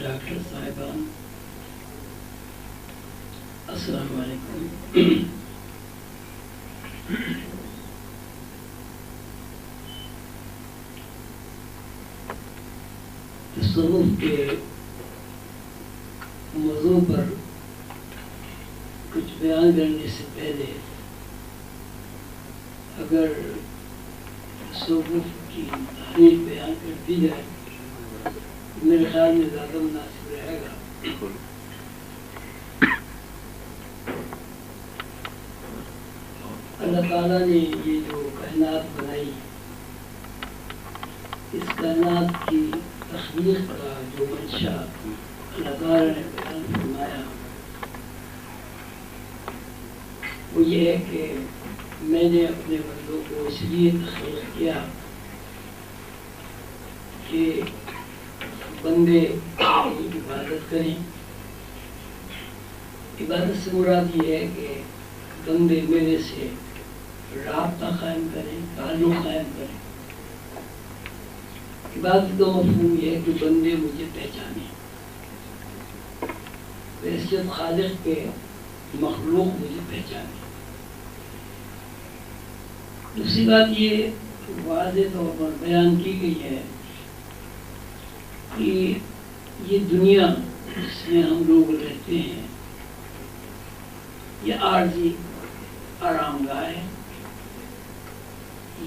Doctor साहिबान अस्सलाम वालेकुम। के मौजू पर कुछ बयान करने से पहले, अगर तसव्वुफ की तारीफ़ बयान कर दी जाए मेरे ख्याल में ज़्यादा मुनासिब रहेगा। अल्लाह ताला ने ये जो कायनात बनाई, इस कायनात की तखलीक का जो मंशा अल्लाह ताला ने बयान फरमाया, वो ये है कि मैंने अपने बंदों को इसलिए तखलीक किया कि बंदे इबादत करें। इबादत से मुराद ये है कि बंदे मेरे से रबता कायम करें, ताल्लुक कायम करें। इबादत का मफहूम यह है कि बंदे मुझे पहचाने। वैसे खालिक के मखलूक मुझे पहचाने। दूसरी बात ये, वाज तौर पर बयान की गई है कि ये दुनिया जिसमें हम लोग रहते हैं, ये आर्जी आरामगाह है,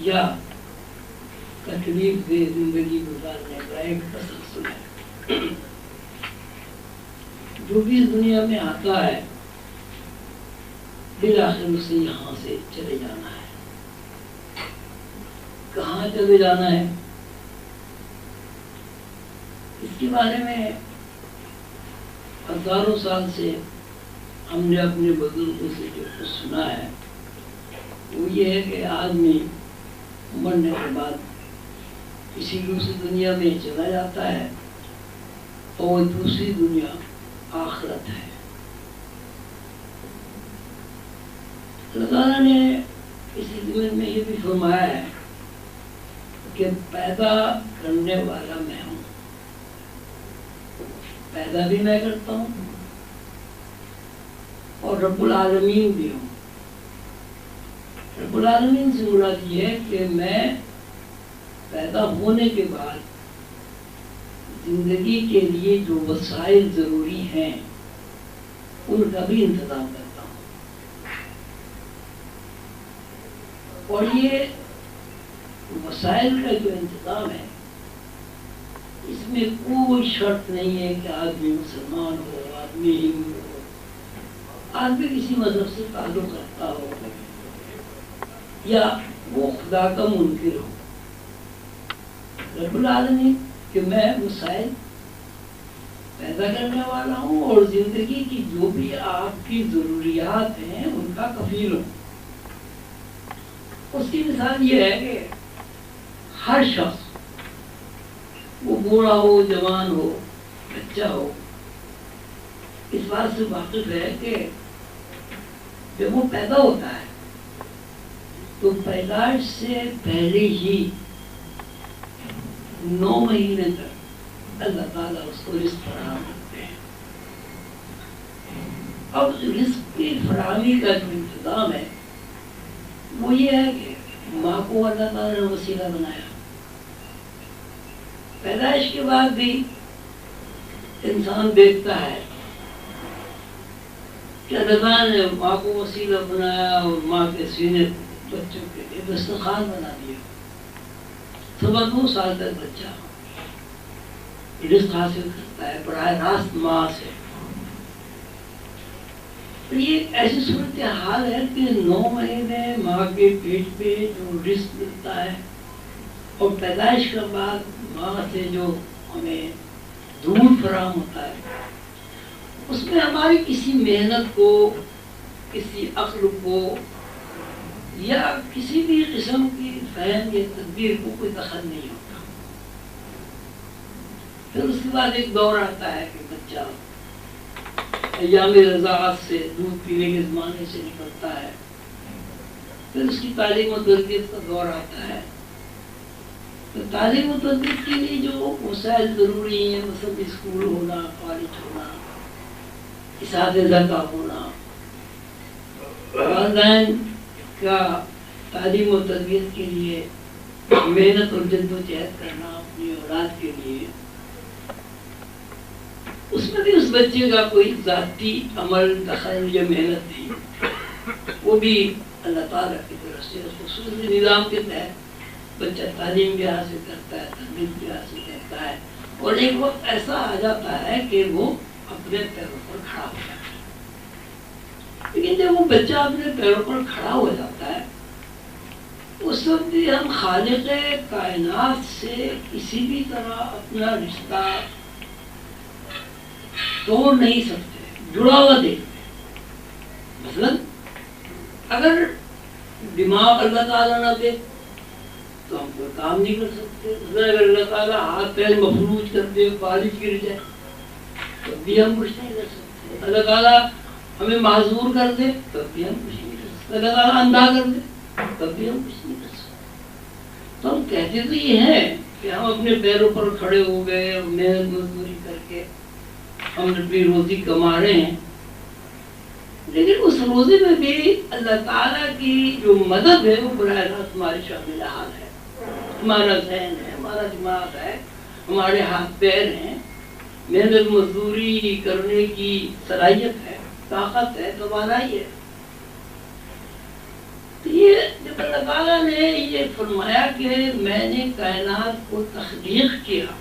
या तकलीफ़ दे ज़िंदगी गुजारने का एक तसलसल है। जो भी इस दुनिया में आता है, फिर आखिर उसे यहाँ से चले जाना है। कहाँ चले जाना है? इसके बारे में हज़ारों साल से हमने अपने बुज़ुर्गों से जो कुछ सुना है, वो ये है कि आदमी मरने के बाद किसी दूसरी दुनिया में चला जाता है और वो दूसरी दुनिया आखरत है। अल्लाह ने इसी दिन में ये भी फरमाया है कि पैदा करने वाला मैं पैदा भी मैं करता हूँ और रब्बुल आलमीन भी हूँ। रब्बुल आलमीन से मुराद ये है कि मैं पैदा होने के बाद ज़िंदगी के लिए जो वसाइल ज़रूरी हैं, उनका भी इंतज़ाम करता हूँ। और ये वसाइल का जो इंतज़ाम है इसमें कोई शर्त नहीं है कि आदमी मुसलमान हो, आदमी हिंदू हो। आदमी किसी मज़हब से ताल्लुक रखता हो। या वो खुदा का मुनकर हो। रब्बुल आलमीन कि मैं मुसाइल पैदा करने वाला हूँ और ज़िंदगी की जो भी आपकी ज़रूरियात हैं, उनका कफील हूँ। उसकी मिसाल ये है कि हर शख्स वो बूढ़ा हो, जवान हो, बच्चा हो। इस बात से वाकिफ है कि जब वो पैदा होता है तो पैदाइश से पहले ही नौ महीने तक अल्लाह ताला उसको रिस्क फराहम करते हैं। अब रिस्क की फराहमी का जो इंतज़ाम है, वो ये है कि माँ को अल्लाह ताला ने वसीला बनाया। पैदाइश के बाद भी इंसान देखता है क्या ने माँ को वसीला बनाया और माँ के सीने बच्चों के लिए दस्तखान बना दिया। सवा दो साल तक बच्चा रिस्क हासिल करता है बड़ा रास्त माँ से। तो ये ऐसी सूरत हाल है कि नौ महीने माँ के पेट पे जो रिस्क मिलता है और पैदाइश के बाद माँ से जो हमें दूध फराम होता है, उसमें हमारी किसी मेहनत को, किसी अक्ल को, या किसी भी किस्म की फहम या तदबीर को कोई दखल नहीं होता। फिर उसके बाद एक दौर आता है कि बच्चा अयाम रजात से दूध पीने के ज़माने से निकलता है। फिर उसकी तालीम और तरबियत का दौर आता है। तो तालीम और तरबियत के लिए जो वसाइल ज़रूरी हैं मतलब स्कूल होना कॉलेज होना का होना। वालदेन का तालीम तरबियत के लिए मेहनत और जद्दोजहद करना अपनी औलाद के लिए, उसमें भी उस बच्चे का कोई जाती अमल, दखल या मेहनत नहीं। वो भी अल्लाह ताला की तरफ़ से निज़ाम के तहत बच्चा तालीम भी हासिल करता है तरबियत भी हासिल करता है। और एक वक्त ऐसा आ जाता है कि वो अपने पैरों पर खड़ा हो जाता है। लेकिन जब वो बच्चा अपने पैरों पर खड़ा हो जाता है, उस वक्त भी हम खालिक कायनात से किसी भी तरह अपना रिश्ता तोड़ नहीं सकते जुड़ा हुआ देखते मसलन अगर दिमाग अल्लाह ताला ना दे तो हम कोई काम नहीं कर सकते। अगर अल्लाह ताला हाथ पैर मफलूज कर दे, बारिश गिर जाए तो भी हम कुछ नहीं कर सकते। अल्लाह ताला हमें माजूर कर दे, तब भी हम कुछ नहीं कर सकते। अल्लाह ताला अंधा कर दे, तब भी हम कुछ नहीं कर सकते। तो हम कहते तो ये हैं कि हम अपने पैरों पर खड़े हो गए मेहनत मजदूरी करके हम अपनी रोजी कमा रहे हैं। लेकिन उस रोज़े में भी अल्लाह ताला की जो मदद है, वो बरह रास्त हमारी शामिल हाल है। हमारा जहन है, हमारा दिमाग है, हमारे हाथ पैर हैं। मेहनत मजदूरी करने की सलाहियत है, ताकत है है। तो ये जब अल्लाह ने ये फरमाया कि मैंने कायनात को तख्लीक किया,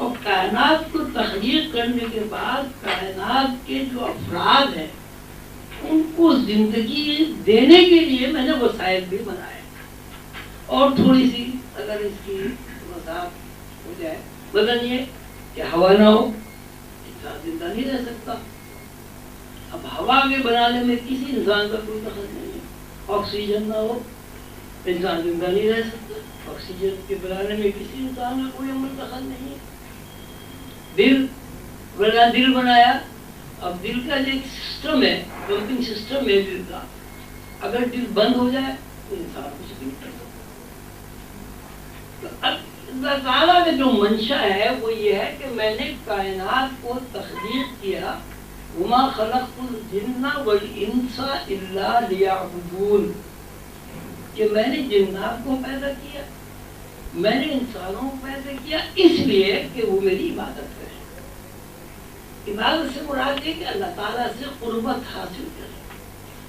और कायनात को तहरीर करने के बाद कायनात के जो अफराद हैं, उनको ज़िंदगी देने के लिए मैंने वसायल भी बनाए और थोड़ी सी अगर इसकी वसात हो जाए बदन ये कि हवा ना हो, इंसान ज़िंदा नहीं रह सकता। अब हवा के बनाने में किसी इंसान का कोई दखल नहीं है। ऑक्सीजन ना हो, इंसान ज़िंदा नहीं रह सकता। ऑक्सीजन के बनाने में किसी इंसान का कोई अमल दखल नहीं है। दिल बना दिल बनाया, अब दिल का जो एक सिस्टम है पंपिंग सिस्टम है दिल का, अगर दिल बंद हो जाए तो इंसान कुछ नहीं कर तो अब का जो मंशा है, वो ये है कि मैंने कायनात को तखलीक किया उमा जिन्ना वल इंसा इल्ला लियाबुदून। कि मैंने जिन्नात को पैदा किया, मैंने इंसानों को पैदा किया, इसलिए कि वो मेरी इबादत करे। इबादत से मुराद ये कि अल्लाह ताला से कुर्बत हासिल करें।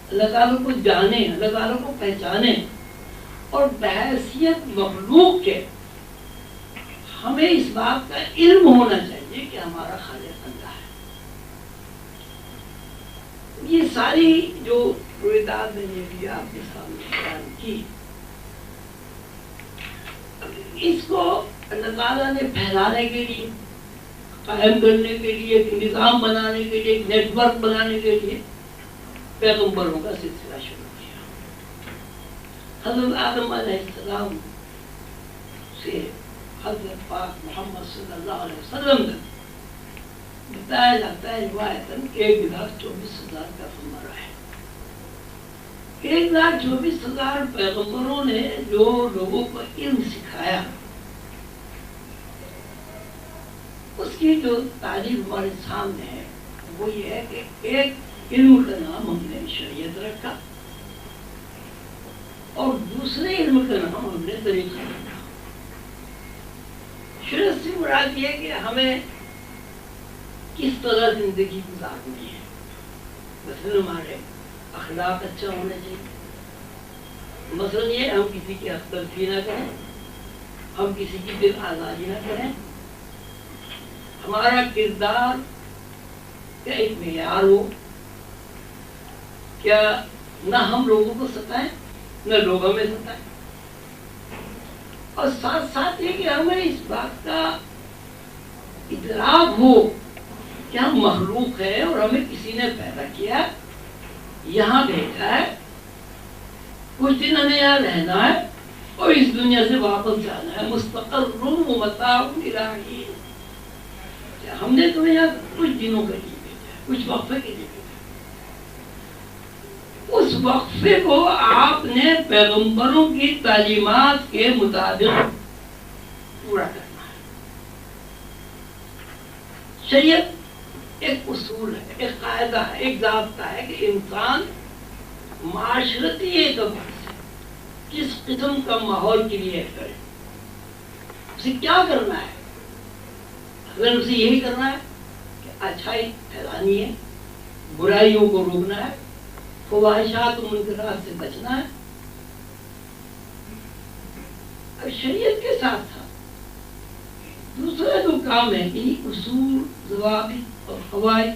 अल्लाह ताला को जाने, अल्लाह ताला को पहचाने। और बहसीत मखलूक के, हमें इस बात का इल्म होना चाहिए कि हमारा खालिक अल्लाह है। ये सारी जो रुदात मैंने भी आपके सामने बयान की, इसको अल्लाह ने फैलाने के लिए, कायम करने के लिए, एक निज़ाम बनाने के लिए, एक नेटवर्क बनाने के लिए पैगम्बरों का सिलसिला शुरू हज़रत आदम सलाम से हज़रत पाक मोहम्मद सल्लल्लाहु अलैहि वसल्लम बताया जाता है रिवायतन एक लाख चौबीस हज़ार का फरमाना है एक लाख चौबीस हज़ार पैगम्बरों ने जो लोगों को इल्म सिखाया उसकी जो तारीफ़ हमारे सामने है वो ये है कि एक इल्म का नाम हमने शरीयत रखा और दूसरे इल्म का नाम हमने तरीका रखा शरीयत से मुराद ये कि हमें किस तरह ज़िंदगी गुजारनी है। मसलन हमारे अखलाक अच्छा होना चाहिए। मसलन ये, हम किसी की हस्तलफी ना करें, हम किसी की दिल आज़ादी ना करें। हमारा किरदार क्या एक मैार हो? क्या ना हम लोगों को सताएँ? न लोग हमें सताएँ। और साथ साथ ये कि हमें इस बात का इतराब हो कि हम मखलूक है और हमें किसी ने पैदा किया, यहाँ भेजा है। कुछ दिन हमें यहाँ रहना है और इस दुनिया से वापस जाना है। मुस्तकिल रूम हमने तुम्हें यहाँ कुछ दिनों के लिए भेजा कुछ वक्फे के लिए उस वक्फे को आपने पैगंबरों की तालीमत के मुताबिक पूरा करना है शरीयत एक उसूल है, एक कायदा है, एक जबता है कि इंसान माशरती एतबार से, किस किस्म का माहौल क्रिएट करे। उसे क्या करना है? अगर उसे यही करना है कि अच्छाई फैलानी है, बुराइयों को रोकना है ख्वाहिशात मुनकरात से बचना है। और शरीयत के साथ साथ दूसरा जो काम है इन्हीं उसूल, जवाबी और हवाई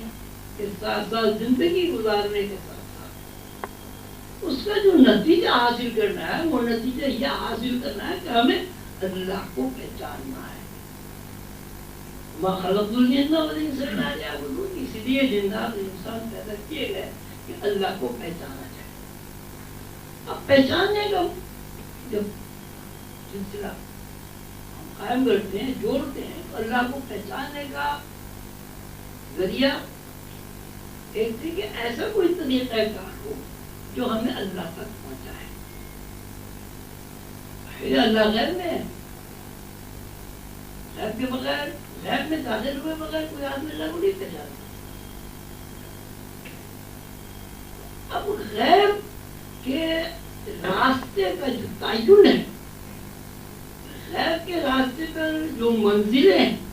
के साथ साथ ज़िंदगी गुजारने के साथ साथ। उसका जो नतीजा हासिल करना है, वो नतीजा यह हासिल करना है कि हमें अल्लाह को पहचानना है। इसलिए ज़िंदा इंसान पैदा किए गए। कि अल्लाह को पहचाना जाए। अब पहचानने का जब सिलसिला हम कायम करते हैं, जोड़ते हैं तो अल्लाह को पहचानने का ज़रिया एक थी कि ऐसा कोई तरीका कार हो जो हमें अल्लाह तक पहुँचाए। अल्लाह गैर में है। गैर के बगैर, गैर में दाखिल हुए बगैर कोई आदमी अल्लाह को नहीं पहचानता। अब गैर के रास्ते का जो तयन है, गैर के रास्ते पर जो मंजिलें हैं,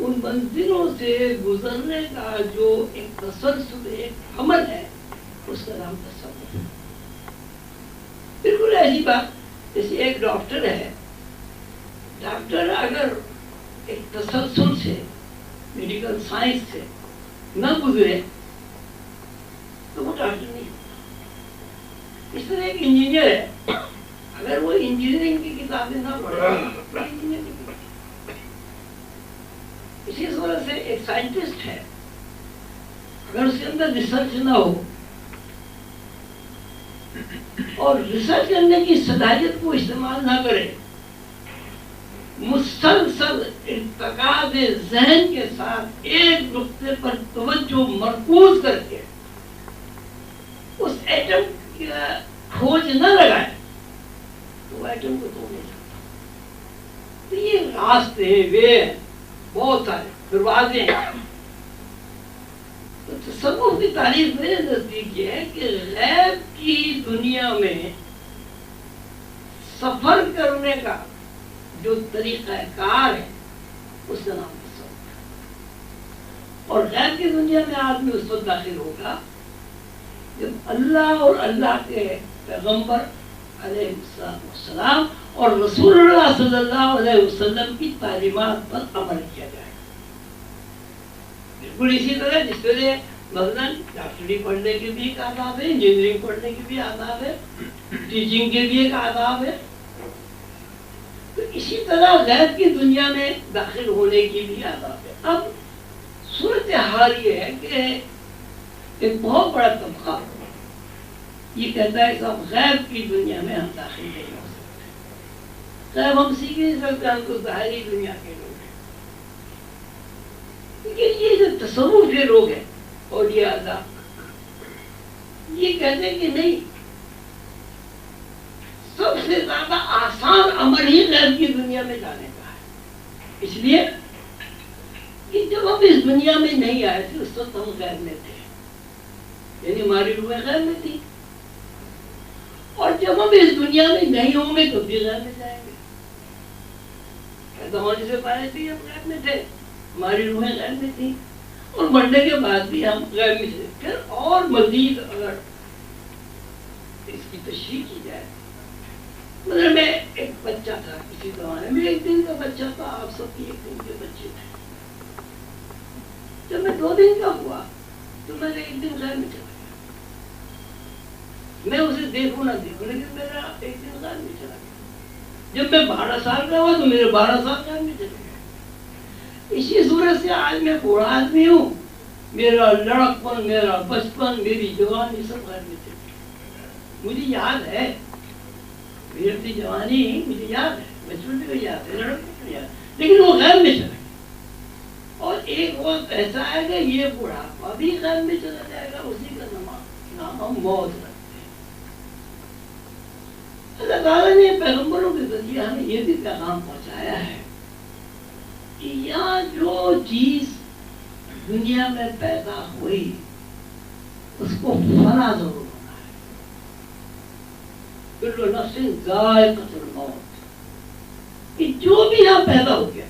उन मंजिलों से गुजरने का जो एक तसलसल, एक अमल है, उसका नाम तस्वुर बिल्कुल ऐसी बात, जैसे एक डॉक्टर है, डॉक्टर अगर एक तसलसल से, मेडिकल साइंस से न गुजरे तो वो डॉक्टर नहीं इस तरह एक इंजीनियर है अगर वो इंजीनियरिंग की किताबें ना पढ़े इसी तरह से एक साइंटिस्ट है अगर उसके अंदर रिसर्च ना हो और रिसर्च करने की सदाहियत को इस्तेमाल ना करे मुसलसल जहन के साथ एक नुकते पर तवज्जो मरकूज करके एटम खोज न लगाए तो एटम को तोड़ नहीं तो ये रास्ते हैं वे बहुत सारे दरवाजे तो तसव्वुफ की तारीफ़ मेरे नज़दीक ये है कि गैब की दुनिया में सफ़र करने का जो तरीका कार है उसका नाम और गैर की दुनिया में आदमी उस वक्त दाखिल होगा जब अल्लाह और अल्लाह के पैगंबर सलाम और सल्लल्लाहु वसल्लम की तालीमात पर अमल किया जाए। बिल्कुल इसी तरह जिस तरह मसलन डॉक्टरी पढ़ने के भी एक आदाब है, इंजीनियरिंग पढ़ने के भी आदाब है, टीचिंग के भी एक आदाब है। तो इसी तरह गैर की दुनिया में दाखिल होने की भी आदाब है। अब सूरत हाल ये है कि एक बहुत बड़ा तबका ये कहता है सब गैर की दुनिया में हम दाखिल नहीं हो सकते गैब हम सीख नहीं सकते हम तो ज़ाहरी दुनिया के लोग हैं लेकिन ये जो तस्वुर के लोग हैं और ये आदा ये कहते हैं कि नहीं सबसे ज़्यादा आसान अमल ही गैब की दुनिया में जाने का है इसलिए कि जब हम इस दुनिया में नहीं आए थे उस वक्त हम गैर में थे यानी हमारी रूहें गैर में थी और जब हम इस दुनिया में नहीं होंगे तो भी गैर में जाएँगे। पैदा होने से पहले भी हम गैर में थे हमारी रूहें गैर में थी। और मरने के बाद भी हम गैर में थे। फिर और मजीद अगर इसकी तशरी की जाए। मतलब मैं एक बच्चा था किसी जमाने में, एक दिन का बच्चा था, आप सब एक दिन के बच्चे थे। जब मैं दो दिन का हुआ तो मैंने एक दिन घर में चला। मैं उसे देखू ना देखू, लेकिन मेरा एक दिन गैर में चला गया। जब मैं बारह साल का हुआ तो मेरे बारह साल गैर में चले गए। इसी सूरत से आज मैं बूढ़ा आदमी हूँ। मेरा लड़कपन, मेरा बचपन, मेरी जवानी सब गैर में चली मुझे याद है, मेरी जवानी मुझे याद है, बचपन भी याद है, लड़कपन भी याद लेकिन वो गैर में चला और एक वक्त ऐसा आएगा ये बुढ़ापा भी घर में चला जाएगा, उसी का नाम मौत हैं अल्लाह ताला ने पैगंबरों के ज़रिए हमें ये भी पैगाम पहुँचाया है कि यहाँ जो चीज़ दुनिया में पैदा हुई, उसको फना ज़रूर होना है। मौत। कि जो भी यहाँ पैदा हो गया,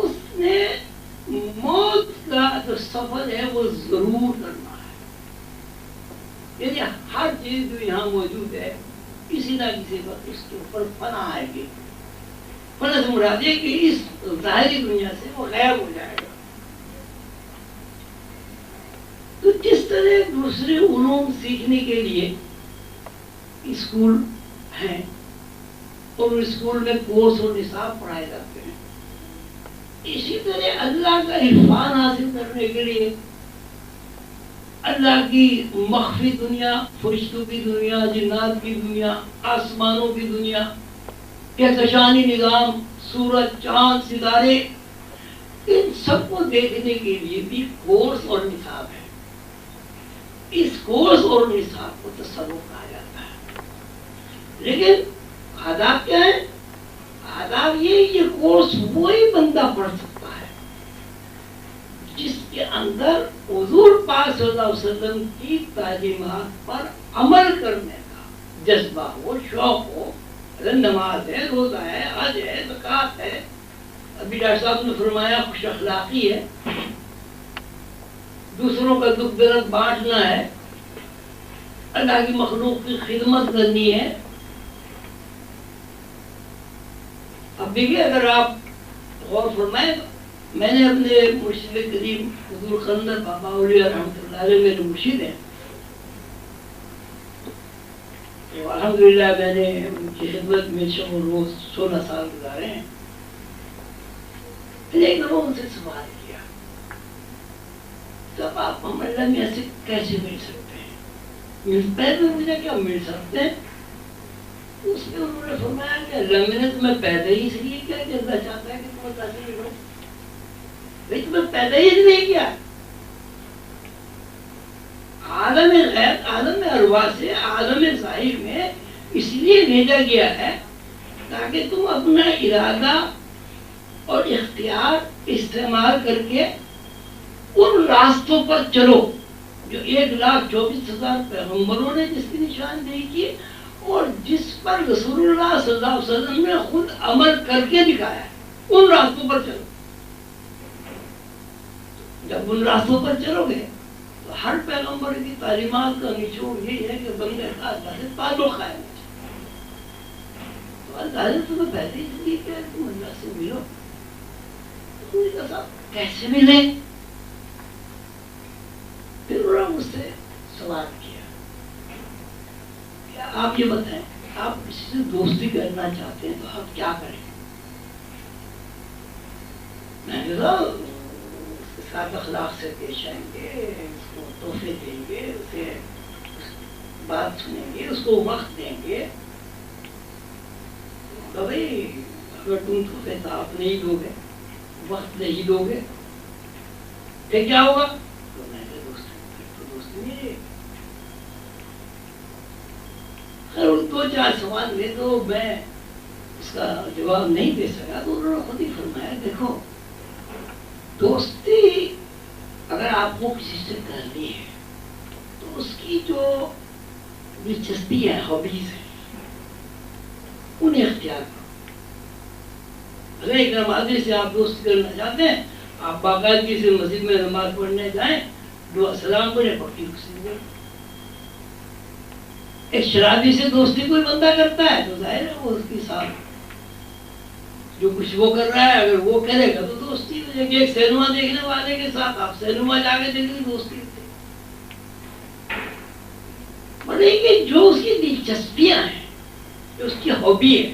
उसने मौत का जो सफ़र है, वो ज़रूर करना यदि हर चीज़ जो यहाँ मौजूद है। किसी ना किसी वक्त उसके ऊपर फना आएगी। फना से मुराद है कि इस जाहिरी दुनिया से वो गैब हो जाएगा। तो जिस तरह दूसरे उलूम सीखने के लिए स्कूल हैं, और स्कूल में कोर्स और निसाब पढ़ाए जाते हैं। इसी तरह अल्लाह का इरफान हासिल करने के लिए अल्लाह की मख्फी दुनिया, फरिश्तों की दुनिया, जिन्नात की दुनिया, आसमानों की दुनिया कहकशानी निज़ाम, सूरज, चाँद, सितारे, इन सबको देखने के लिए भी कोर्स और निसाब है। इस कोर्स और निसाब को तस्वुर कहा जाता है। लेकिन आदाब क्या है? आदाब ये ये कोर्स वही बंदा पढ़ सकता जिसके अंदर हजूर पाक वसल्लम की तालीमत पर अमल करने का जज्बा हो, शौक हो नमाज़ है, रोजा है, हज है, जक़ात है, अभी डॉक्टर साहब ने फरमाया, खुश अखलाकी है। दूसरों का दुख दर्द बांटना है। अल्लाह की मखलूक की खिदमत करनी है। अब देखिए, अगर आप गौर फरमाए तो मैंने अपने मुर्शिद करीम हजूर खंदर बाबा रहमत मेरे मुर्शिद हैं। तो अलहमदिल्ला मैंने उनकी खिदमत में शो रोज सोलह साल गुजारे हैं। एक दफ़ा उनसे सवाल किया तब आप में ऐसे कैसे मिल सकते हैं? मिल मुझे क्या मिल सकते हैं? उन्होंने फरमाया कि अल्लाह मैंने तुम्हें पैदा ही इसलिए किया कि अल्लाह चाहता है कि तुम भाई तुम्हें पैदा ही नहीं किया आलम गैर, आलम अरवा से, आलम ज़ाहिर में इसलिए भेजा गया है ताकि तुम अपना इरादा और इख्तियार इस्तेमाल करके उन रास्तों पर चलो जो एक लाख चौबीस हज़ार पैगम्बरों ने जिसकी निशानदेही की और जिस पर रसूलुल्लाह ने खुद अमल करके दिखाया उन रास्तों पर चलो। जब उन रास्तों पर चलोगे तो हर पैगंबर की तालीमत का निचोड़ यही है कि बंदे का से ताल्लुक तो अल्लाह इसलिए क्या तुम अल्लाह से मिलो। तो कैसे मिले फिर उन्होंने मुझसे सवाल किया आप ये बताएँ, आप किसी से दोस्ती करना चाहते हैं तो आप क्या करें? मैंने कहा साथ अखलाक से पेश आएँगे उसको तोहफे देंगे उसे बात सुनेंगे उसको वक्त देंगे भाई अगर तुम तोहफे तो आप नहीं दोगे वक्त नहीं दोगे फिर क्या होगा तो मैंने दोस्त तो दोस्ती नहीं अगर उन दो चार सवाल में तो मैं उसका जवाब नहीं दे सका तो उन्होंने खुद ही फरमाया देखो दोस्ती अगर आपको किसी से करनी है तो उसकी जो दिलचस्पी है हॉबीज है, उन्हें अख्तियार करो। अगर एक नमाजी से आप दोस्ती करना चाहते हैं, आप बाकायदगी से मस्जिद में नमाज़ पढ़ने जाए दुआ सलाम करें पक्की एक शराबी से दोस्ती कोई बंदा करता है तो ज़ाहिर है वो उसके साथ जो कुछ वो कर रहा है, अगर वो करेगा तो दोस्ती हो जाएगी। एक सिनेमा देखने वाले के साथ आप सिनेमा जाके देखेंगे दोस्ती कि जो उसकी दिलचस्पियाँ हैं, जो उसकी हॉबी है,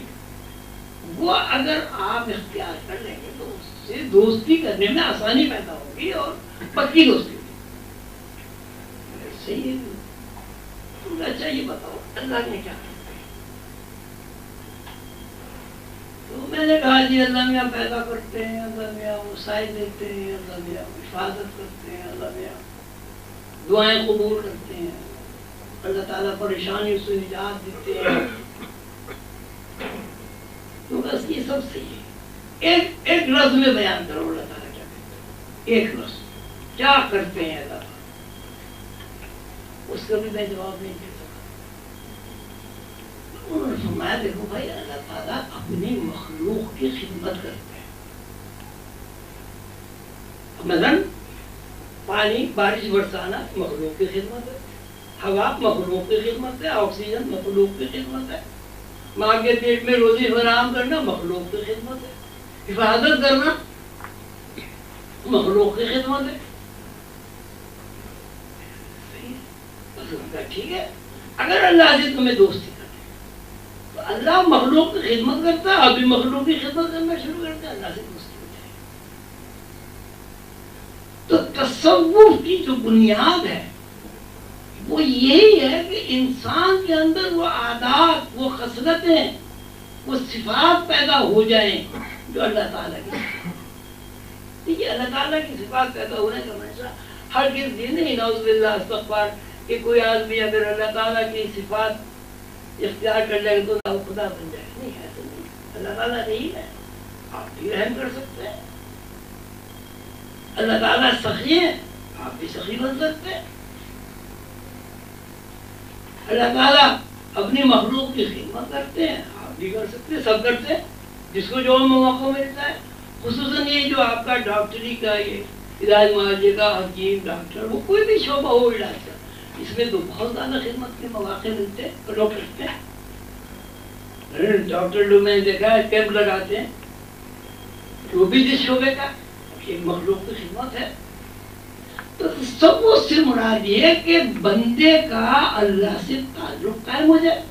वो अगर आप इख्तियार कर लेंगे तो उससे दोस्ती करने में आसानी पैदा होगी और पक्की दोस्ती सही है। अच्छा ये बताओ, अल्लाह ने क्या तो मैंने कहा जी, अल्लाह मियाँ पैदा करते हैं, अल्लाह मियाँ वसाइल देते हैं, अल्लाह मियाँ हिफाजत करते हैं, अल्लाह मियाँ दुआएँ कबूल करते हैं। अल्लाह ताला परेशानी से निजात देते हैं। तो बस ये सब सही है। एक एक लफ्ज में बयान करो, अल्लाह ताला क्या करते हैं? एक लफ्ज क्या करते हैं अल्लाह उसका भी मैं जवाब नहीं दे फरमाया देखो भाई अल्लाह ताला अपनी मखलूक की खिदमत करते हैं मदन, पानी, बारिश, बरसाना मखलूक की खिदमत है। हवा मखलूक की खिदमत है। ऑक्सीजन मखलूक की खिदमत है। माँ के पेट में रोजी फराम करना मखलूक की खिदमत है। हिफाजत करना मखलूक की खिदमत है। ठीक है? अगर अल्लाह से तुम्हें दोस्ती अल्लाह मखलूक की खिदमत करता है, अभी मखलूक की खिदमत करना शुरू करता है, अल्लाह से दोस्ती हो। तो तसव्वुफ की जो बुनियाद है, वो यही है कि इंसान के अंदर वो आदात, वो खसलतें, वो सिफात पैदा हो जाए जो अल्लाह ताला की है। अल्लाह ताला की सिफात पैदा होने का हमेशा हर किस दिन नौजबिल्ला कि कोई आदमी अगर अल्लाह ताला की सिफात इख्तियार कर लेंगे तो खुदा बन जाए। नहीं है तो नहीं। अल्लाह ताला नहीं है। आप भी रहम कर सकते हैं। अल्लाह ताला सखी है। आप भी सखी बन सकते हैं। अल्लाह ताला अपनी मखलूक की खिदमत करते हैं। आप भी कर सकते हैं, सब करते हैं। जिसको जो मौका मिलता है। खसूस ये जो आपका डॉक्टरी का ये इलाज मुआवजे का हकीम डॉक्टर वो कोई भी शोभा हो इलाज का। इसमें तो बहुत ज़्यादा खिदमत के मौके मिलते हैं लोग करते हैं। डॉक्टर लोग मैंने देखा है कैंप लगाते हैं। वो भी जिस शोबे का एक मखलूक की खिदमत है। तो सब उससे मुराद ये कि बंदे का अल्लाह से ताल्लुक कायम हो जाए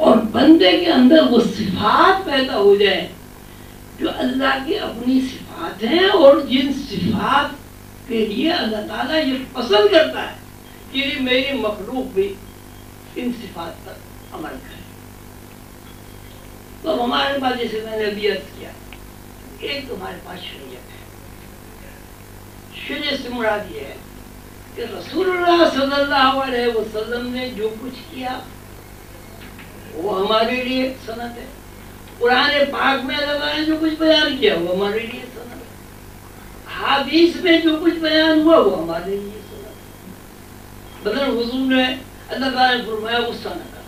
और बंदे के अंदर वो सिफात पैदा हो जाए, जो अल्लाह की अपनी सिफात हैं और जिन सिफात के लिए अल्लाह ताला ये पसंद करता है। कि मेरी मखलूक भी इन सिफात पर अमल करे। तो हमारे पास जैसे मैंने अभी अर्ज़ किया, एक तुम्हारे पास शरीयत है। शरीयत से मुराद ये है कि रसूलुल्लाह सल्लल्लाहु ने जो कुछ किया, वो हमारे लिए सनत है। पुराने पाक में अल्लाह ने जो कुछ बयान किया, वो हमारे लिए सनत है। हादीस में जो कुछ बयान हुआ, वो हमारे लिए बदल हुजूर ने अल्लाह ताला ने फरमाया गुस्सा न कर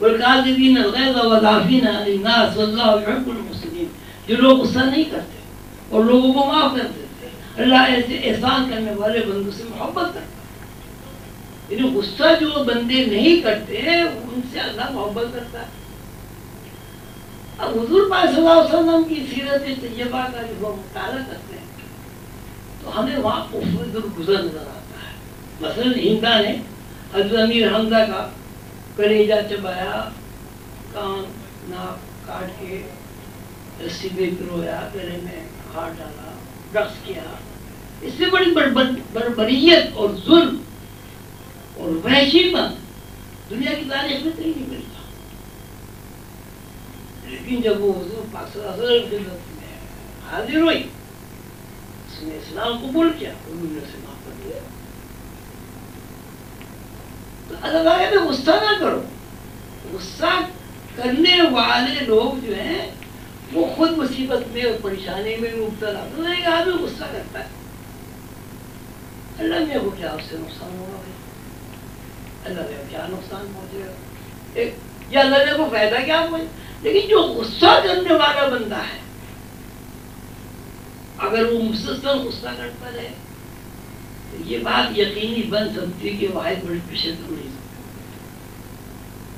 वलकादिबीन अलगैज़ वदाफीन अलिन्नास वल्लाहु युहिब्बुल मुहसिनीन जो लोग गुस्सा नहीं करते और लोगों को माफ़ कर देते अल्लाह ऐसे एहसान करने वाले बंदों से मोहब्बत करता है गुस्सा जो बंदे नहीं करते उनसे अल्लाह मोहब्बत करता है अब हुजूर वसल्लम की सीरत तैयबा का जो हम मुताला करते हैं तो हमें वहाँ उफुल गुजर नज़र आता मसलन हिंदा ने हज़रत अमीर हमजा का कलेजा चबाया, कान, नाक काट के रस्सी में रोया गले में हाथ डाला रक्स किया। इससे बड़ी बरबरीत और जुल्म और वहशीपन दुनिया की तारीख में कहीं नहीं मिलता। लेकिन जब वो हजूर पाक में हाजिर हुई, उसने इस्लाम कबूल किया, उन्होंने से माफ़ कर दिया तो अल्लाह कहते गुस्सा ना करो। गुस्सा करने वाले लोग जो हैं, वो खुद मुसीबत में और परेशानी में मुबतला तो एक आदमी गुस्सा करता है। अल्लाह में को क्या उससे नुकसान होगा भाई? अल्लाह में क्या नुकसान पहुंचेगा एक या अल्लाह को फ़ायदा क्या पहुँचे लेकिन जो गुस्सा करने वाला बंदा है, अगर वो मुसलसल गुस्सा करता रहे तो ये बात यकीनी बन सकती है कि वाहिद बड़ी नहीं सकती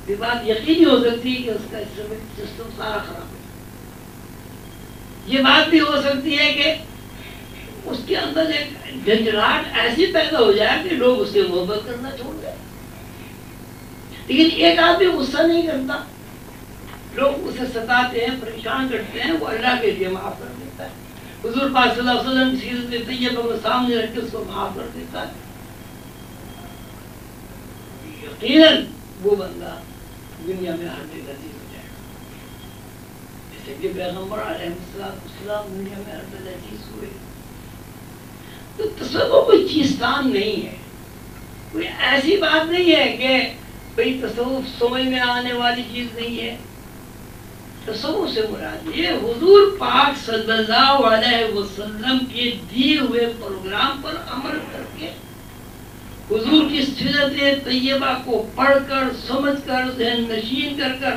ये बात यकीनी हो सकती है कि उसका सिस्टम सारा खराब हो ये बात भी हो सकती है कि उसके अंदर एक झंझराहट ऐसी पैदा हो जाए कि लोग उससे मोहब्बत करना छोड़ दें लेकिन एक आदमी गुस्सा नहीं करता लोग उसे सताते हैं परेशान करते हैं वो अल्लाह के लिए माफ़ कर देता है हुजूर पाक वसल्लम सीरत तैयबा को सामने रख के उसको माफ़ कर देता है यकीनन वो बंदा दुनिया में हर जगह हो जाएगा पैगंबर दुनिया में जगह चीज़ हुए तो तस्वुर कोई चीज़ काम नहीं है कोई ऐसी बात नहीं है कि भाई तस्वुर समझ में आने वाली चीज़ नहीं है तस्वुर से मुराद ये हुजूर पाक सल्लल्लाहु अलैहि वसल्लम के दिए हुए प्रोग्राम पर अमल करके हुजूर की सीरत तैयबा को पढ़कर, समझकर, जहन नशीन कर कर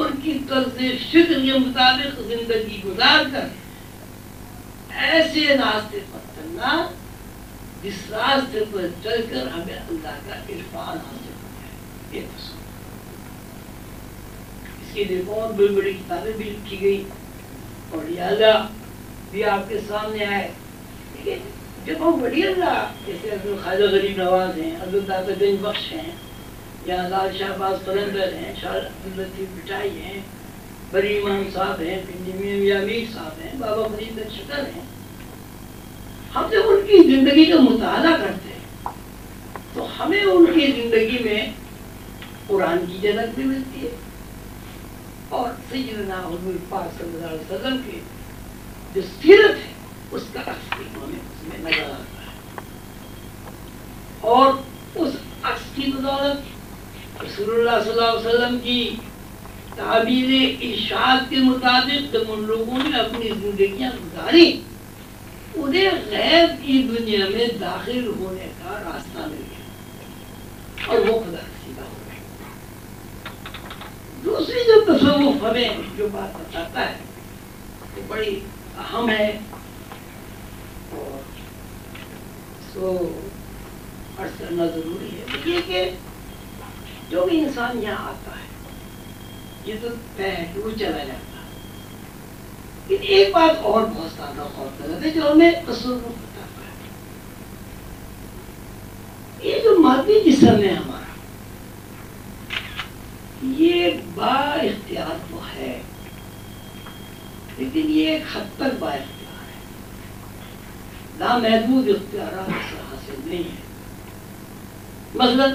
उनकी तर्ज फ़िक्र के मुताबिक ज़िंदगी गुजार कर ऐसे रास्ते पर चलना, जिस रास्ते पर चलकर हमें अल्लाह का इरफान हासिल हो जाए इसके लिए बहुत बड़ी बड़ी किताबें भी लिखी गई, और लिहाजा भी आपके सामने आए। लेकिन जो बहुत बड़ी अल्लाह जैसे अब्दुल खाजा गरीब नवाज़ हैं, अब्दुल दातगंज बख्श हैं, या लाल शाहबाज कलंदर हैं, शाह लतीफ़ बिटाई हैं, बरी इमाम साहब हैं मीर साहब हैं, बाबा फरीद शकर हैं। हम जब उनकी ज़िंदगी का मुताला करते हैं तो हमें उनकी ज़िंदगी में कुरान की जगत भी मिलती है। और सैदना पाक सल्लल्लाहु अलैहि वसल्लम की जो सीरत है, उसका अक्स हमें उसमें नज़र आता है और उस अक्स की बदौलत वसल्लम की ताबीर इशाद के मुताबिक जब उन लोगों ने अपनी जिंदगियाँ गुजारी, उन्हें गैब की दुनिया में दाखिल होने का रास्ता मिल गया। और वो खुदा सीधा हो गया दूसरी जो तस्वुफ हमें जो बात बताता है, वो बड़ी अहम है तो अर्ज़ करना ज़रूरी है। ये कि जो भी इंसान यहाँ आता है, ये तो वो चला जाता है। एक बात और बहुत ज़्यादा गौर कर है, जो हमें तस्वुर बताता है। ये जो मादी जिसम है हमारा, ये बा इख्तियार तो है, लेकिन ये एक हद तक बा लामहदूद इख्तियार हासिल नहीं है। मतलब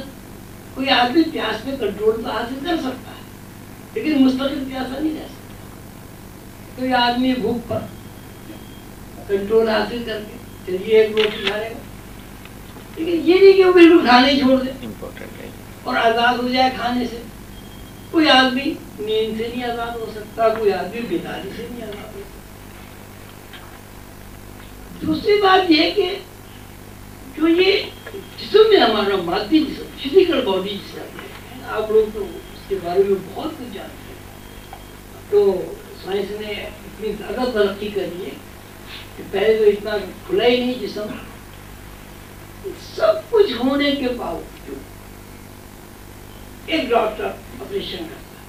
कोई आदमी प्यास में कंट्रोल तो हासिल कर सकता है लेकिन मुस्तकिल प्यासा नहीं रह सकता। कोई आदमी भूख पर कंट्रोल हासिल करके चलिए एक रोटी खा लेगा लेकिन ये नहीं कि वो बिल्कुल खाने ही छोड़ दे और आज़ाद हो जाए खाने से। कोई आदमी नींद से नहीं आज़ाद हो सकता कोई आदमी बीमारी से नहीं आज़ाद हो दूसरी बात यह कि जो ये जिसम में हमारा मादी जिसम, फ़िज़िकल बॉडी जिसे आप लोग तो उसके बारे में बहुत कुछ जानते हैं। तो साइंस ने इतनी ज़्यादा तरक्की करी है कि पहले तो इतना खुला ही नहीं जिसम। सब कुछ होने के बावजूद एक डॉक्टर ऑपरेशन करता है,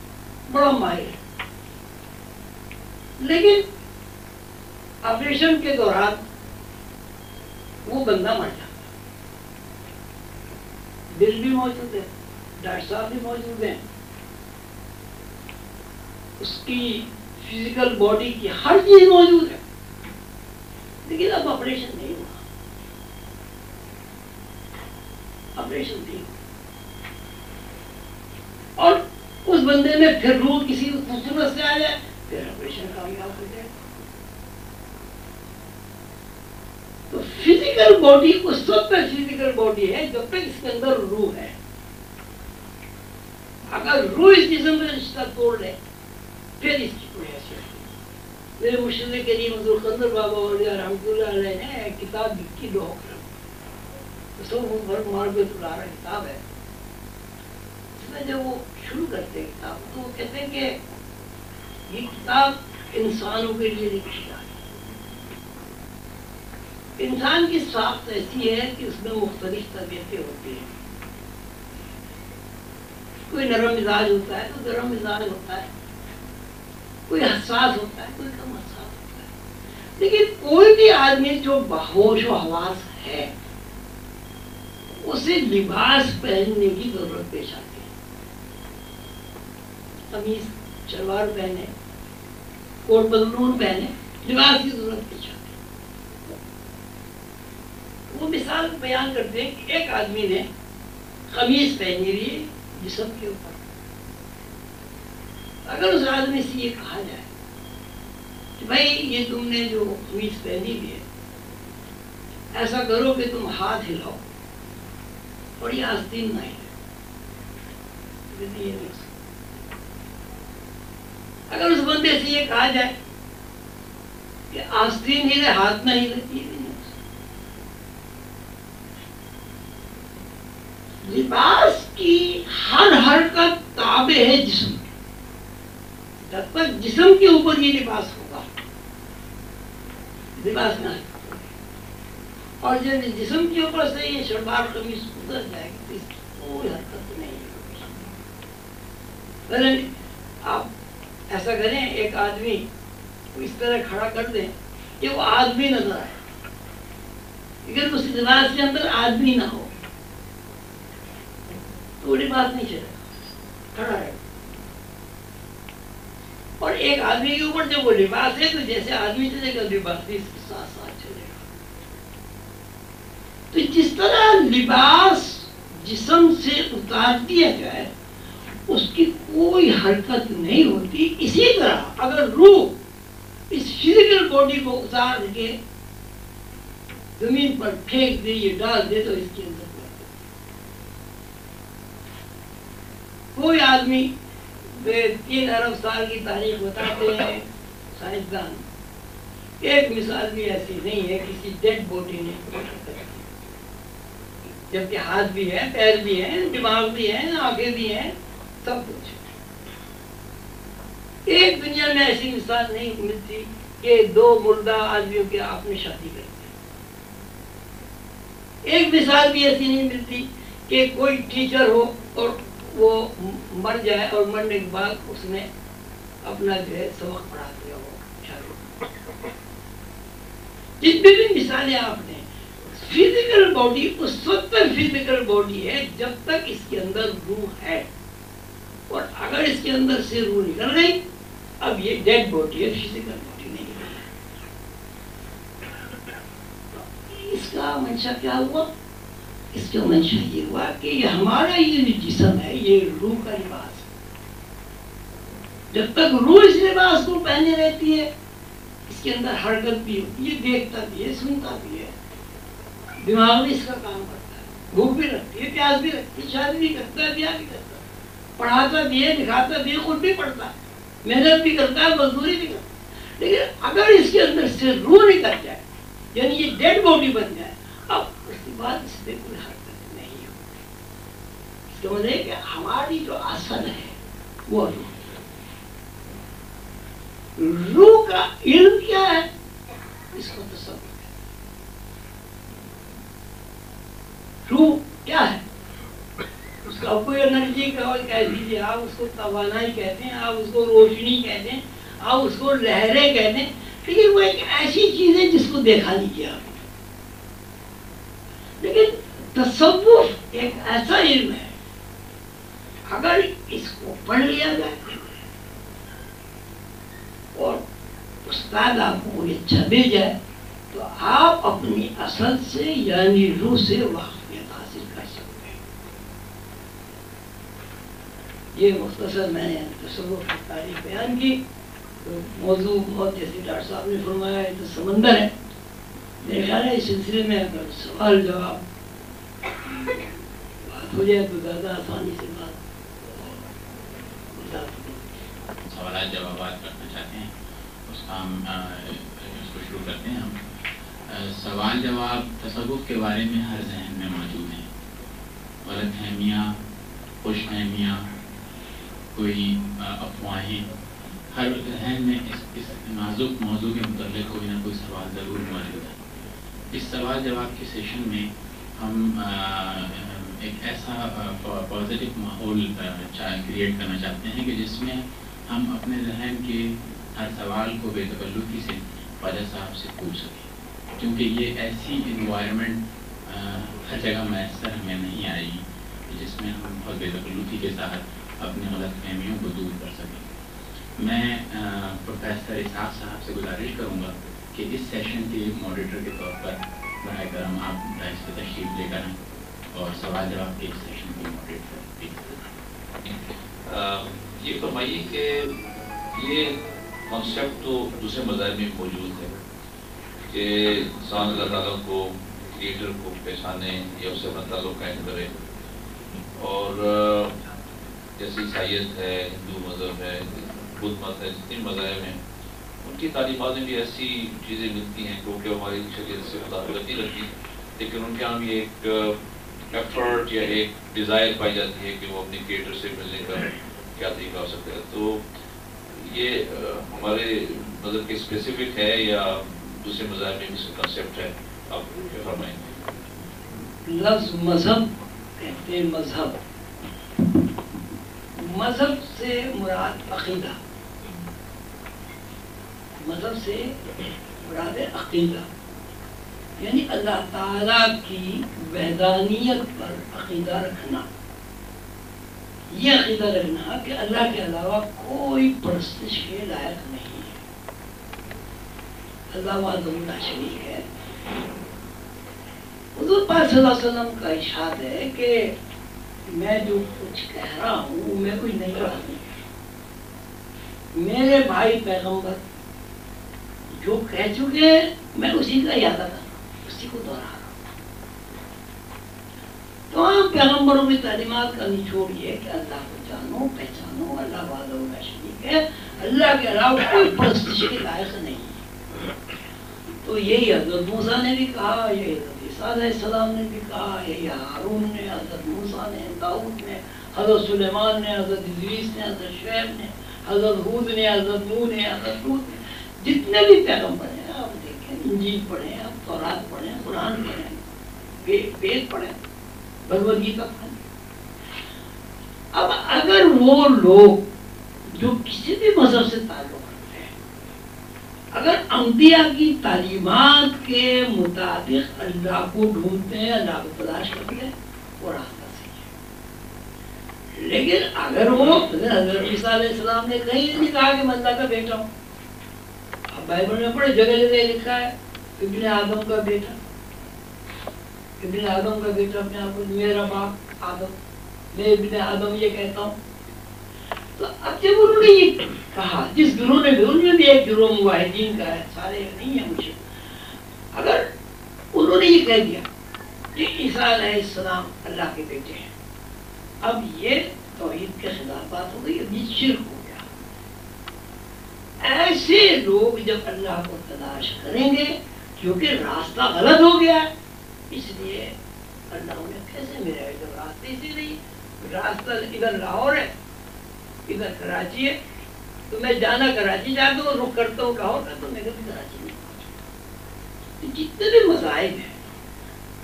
बड़ा माहिर लेकिन ऑपरेशन के दौरान वो बंदा मर जाता। दिल भी मौजूद है, डॉक्टर साहब भी मौजूद हैं। उसकी फ़िज़िकल बॉडी की हर चीज़ मौजूद है। लेकिन अब ऑपरेशन नहीं हुआ। ऑपरेशन नहीं और उस बंदे में फिर रूह किसी खूबसूरत से आ जाए, फिर ऑपरेशन कामयाब हो जाए तो फ़िज़िकल बॉडी उस वक्त तक फ़िज़िकल बॉडी है, जब तक इसके अंदर रूह है। अगर रूह इस जिसम में रिश्ता तोड़ ले, फिर इसकी कोई मेरे मुर्शिद करीम हजूर खंदर बाबा रहमतुल्लाह ने किताब लिखी दो तो किताब है। इसमें जब वो शुरू करते हैं किताब तो वो कहते हैं कि ये किताब इंसानों के लिए लिखी इंसान की साख्त ऐसी है कि उसमें मुख्तलिफ़ तबीयतें होती हैं? कोई नरम मिजाज होता है तो गर्म मिजाज होता है, कोई हसास होता है, कोई कम हसास होता है। लेकिन कोई भी आदमी जो बहोश हवास है, उसे लिबास पहनने की ज़रूरत पेश आती है। कमीज शलवार पहने, कोट बदलून पहने, लिबास की ज़रूरत पेश आती है। वो मिसाल बयान करते हैं कि एक आदमी ने कमीज पहनी हुई जिसम के ऊपर। अगर उस आदमी से ये कहा जाए कि भाई ये तुमने जो कमीज पहनी हुई है, ऐसा करो कि तुम हाथ हिलाओ और ये आस्तीन ना हिले अगर उस बंदे से ये कहा जाए कि आस्तीन हिले, हाथ ना हिले ये नहीं लिबास की हर हरकत ताबे है जिसम जब तक जिसम के ऊपर ये लिबास होगा। लिबास ना और जब जिसम के ऊपर से ये शलवार कमीज उतर जाएगी तो इसकी कोई हरकत नहीं आप ऐसा करें, एक आदमी को इस तरह खड़ा कर दें कि वो आदमी नज़र आए। लेकिन उस लिबास के अंदर आदमी ना हो। थोड़ी बात नहीं चलेगा खड़ा है और एक आदमी के ऊपर जब वो लिबास है तो जैसे आदमी चलेगा लिबास भी इसके साथ साथ चलेगा। तो जिस तरह लिबास जिसम से उतार दिया जाए उसकी कोई हरकत नहीं होती। इसी तरह अगर रूह इस फ़िज़िकल बॉडी को उतार के ज़मीन पर फेंक दे ये डाल दे तो इसके अंदर कोई आदमी तीन अरब साल की तारीख बताते हैं साइंसदान एक मिसाल भी ऐसी नहीं है, किसी डेड बॉडी ने जबकि हाथ भी है, पैर भी है, दिमाग भी है, आँखें भी हैं, सब कुछ एक दुनिया में ऐसी मिसाल नहीं मिलती कि दो मुर्दा आदमियों के आपने शादी कर एक मिसाल भी ऐसी नहीं मिलती कि कोई टीचर हो और वो मर जाए और मरने के बाद उसने अपना जो है सबक पढ़ा दिया वो जितनी भी मिसालें आपने फ़िज़िकल बॉडी उस वक्त फ़िज़िकल बॉडी है जब तक इसके अंदर रूह है। और अगर इसके अंदर से रूह निकल गई, अब ये डेड बॉडी है फ़िज़िकल बॉडी नहीं है। इसका मंशा क्या हुआ? इसका मंशा ये हुआ कि ये हमारा ये जो जिसम है, ये रूह का लिबास जब तक रूह इस लिबास को पहने रहती है, इसके अंदर हरकत भी होती है, देखता भी है, सुनता भी है। दिमाग भी इसका काम करता है। भूख भी लगती है, प्यास भी लगती है, शादी भी करता है, ब्याह भी करता है, पढ़ाता भी है, लिखाता भी है, खुद भी पढ़ता है, मेहनत भी करता है, मजदूरी भी करता है। लेकिन अगर इसके अंदर से रूह निकल जाए, यानी ये डेड बॉडी बन जाए, अब उसके बाद हरकत नहीं इसका मतलब कि हमारी जो आसन है, वो रूह रूह का इल्म क्या है? इसको तो सब रूह क्या है? उसका कोई एनर्जी का कह दीजिए, आप उसको तवानाई कहते हैं, आप उसको रोशनी कहते हैं, आप उसको लहरें कहते हैं। लेकिन वो एक ऐसी चीज़ है जिसको देखा नहीं किया लेकिन तसव्वुफ एक ऐसा इल्म है अगर इसको पढ़ लिया जाए, और उस्ताद आपको ये अच्छा मिल जाए तो आप अपनी असल से, यानी रूह से वाकफियत हासिल कर सकते हैं। ये मुख्तसर मैंने तस्वुर की तारीफ़ बयान की। तो मौजू बहुत, जैसे डॉक्टर साहब ने फरमाया है तो समंदर है। मेरे ख्याल है, इस सिलसिले में अगर सवाल जवाब बात हो जाए तो ज़्यादा आसानी से सवाल जवाब करना चाहते हैं उसका हम इसको शुरू करते हैं हम। सवाल जवाब तसवुफ के बारे में हर जहन में मौजूद हैं गलत फहमियाँ खुश फहमियाँ कोई अफवाहें, हर जहन में इस इस नाजुक मौजू के मतलब कोई ना कोई सवाल ज़रूर मौजूद है। इस सवाल जवाब के सेशन में हम एक ऐसा पॉजिटिव माहौल क्रिएट करना चाहते हैं कि जिसमें हम अपने जहन के हर सवाल को बेतकल्लुकी से ख्वाजा साहब से पूछ सकें। क्योंकि ये ऐसी इन्वायरमेंट हर जगह मैसर हमें नहीं आएगी जिसमें हम बहुत बेतकल्लुकी के साथ अपनी गलत फहमियों को दूर कर सकें। मैं प्रोफेसर इसाक साहब से गुजारिश करूँगा कि इस सेशन के मॉडरेटर के तौर पर बर करम आप इस तशरीफ़ लेकर आएँ। और सवाल जवाब के इस सेशन के मॉडरेटर ये फरमाइए कि ये कॉन्सेप्ट तो दूसरे मज़ाहब में मौजूद है कि इंसान अल्लाह ताला को क्रिएटर को पहचाने या उससे अपना ताल्लुक कायम करे। और जैसे ईसाइत है, हिंदू मज़हब है, बुद्ध मत है, जितने मज़ाहब हैं उनकी तालीमत में भी ऐसी चीज़ें मिलती हैं क्योंकि हमारी शरीर से मुताबिकत नहीं रखती लेकिन उनके यहाँ भी एक एफर्ट या एक डिज़ायर पाई जाती है कि वो अपने क्रिएटर से मिलने का क्या तरीका हो सकता है। तो ये हमारे मज़हब के स्पेसिफिक है या दूसरे मज़हब में भी कंसेप्ट है? आप क्या फरमाएँगे लफ्ज मज़हब कहते हैं मज़हब। मज़हब से मुराद अकीदा। मज़हब से मुराद अकीदा। यानी अल्लाह ताला की वैदानियत पर अकीदा रखना। ये अकीदा रखना कि अल्लाह के अलावा कोई परस्तिश के लायक नहीं है। अल्लाह वादुल्ला शरीक है। हजूर पाक का इशाद है कि मैं जो कुछ कह रहा हूँ, मैं कोई नहीं। रहा मेरे भाई पैगंबर जो कह चुके हैं, मैं उसी का याद कर उसी को दोहरा रहा तो आप पैगम्बरों की तालीमत का निचोड़ ये कि अल्लाह को जानो, पहचानो, अल्लाह वालों का शरीक है अल्लाह के अलावा कोई परस्तिश के लायक नहीं है। तो यही हज़रत मूसा ने भी कहा, यही हज़रत सलाम ने भी कहा, यही हारून ने, हज़रत मूसा ने, दाऊद ने, हज़रत सुलेमान ने, हज़रत इदरीस ने, हज़रत शुएब ने, हज़रत हूद ने, हज़रत नूह ने, हज़रत लूत ने, जितने भी पैगंबर हैं, आप देखें, इंजील पढ़े आप तौरात पढ़े कुरान पढ़े, वेद पढ़े भगवद गीता पढ़े। अब अगर वो लोग जो किसी भी मज़हब से ताल्लुक रखते हैं, अगर अम्बिया की तालीमत के मुताबिक अल्लाह को ढूंढते हैं, अल्लाह को तलाश करते हैं, वो रास्ता सही है। लेकिन अगर वो हज़रत ईसा ने कहीं नहीं कहा कि मैं अल्लाह का बेटा हूँ बाइबल में बड़े जगह जगह लिखा है इब्न आदम का बेटा इब्न आदम का बेटा अपने आप को, मेरा बाप, आदम। मैं इब्न आदम ये कहता हूँ। तो अब जब उन्होंने ये कहा, जिस गुरु ने उनमें भी एक गिरोह मुआहिदीन का है, सारे नहीं है मुझे। अगर उन्होंने ये कह दिया, कि ईसा सलाम अल्लाह के बेटे हैं। अब ये तोहीद के खिलाफ बात हो गई ये शिरक हो ऐसे लोग जब अल्लाह को तलाश करेंगे क्योंकि रास्ता गलत हो गया है। इसलिए अल्लाह उन्हें कैसे मिलेगा जब रास्ते से नहीं, रास्ता इधर लाहौर है, इधर कराची है। तो मैं जाना कराची जाता हूँ रुख करता हूँ, लाहौर का तो मैं कभी कराची नहीं तो जितने भी मजाइब हैं,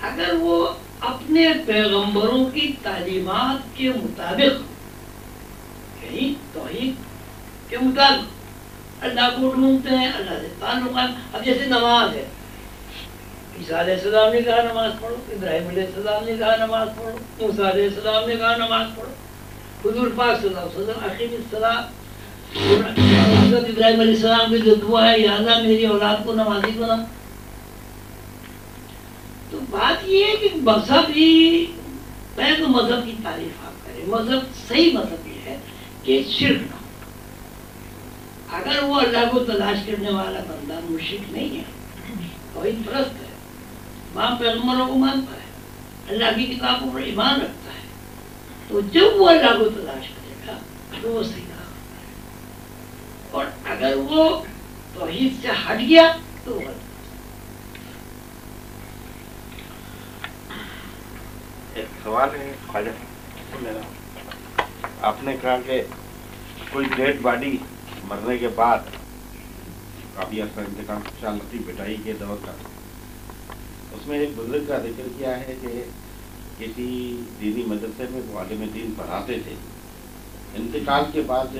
अगर वो अपने पैगंबरों की तालीमत के मुताबिक यही तोहीद के मुताबिक, अल्लाह को ढूंढते हैं, अल्लाह से ताल्लुक अब जैसे नमाज़ है ईसा सलाम ने कहा नमाज़ पढ़ो, इब्राहिम सलाम ने कहा नमाज़ पढ़ो, मूसा सलाम ने कहा नमाज़ पढ़ो। हुजूर पाक हज़रत इब्राहिम सलाम की जो दुआ है मेरी औलाद को नमाजी बना। तो बात ये है कि मज़हब ही तो मज़हब की तारीफ़ आप करें, मज़हब सही मज़हब ये है कि शिरक ना अगर वो अल्लाह को तलाश करने वाला बंदा मुशिक नहीं है, कोई प्रस्त वहाँ पैगम्बरों को मानता है। अल्लाह की किताबों पर ईमान रखता है। तो जब वो अल्लाह को तलाश करेगा तो वो सही है। और अगर वो तोहीद से हट गया तो वो एक सवाल है ख्वाजा आपने कहा कि कोई डेड बॉडी मरने के बाद काफ़ी अर्सा इंतकाल खुशहाल लतीफ बिटाई के दौर का उसमें एक बुज़ुर्ग का ज़िक्र किया है कि किसी दीनी मदरसे में वो आलिम दीन पढ़ाते थे। इंतकाल के बाद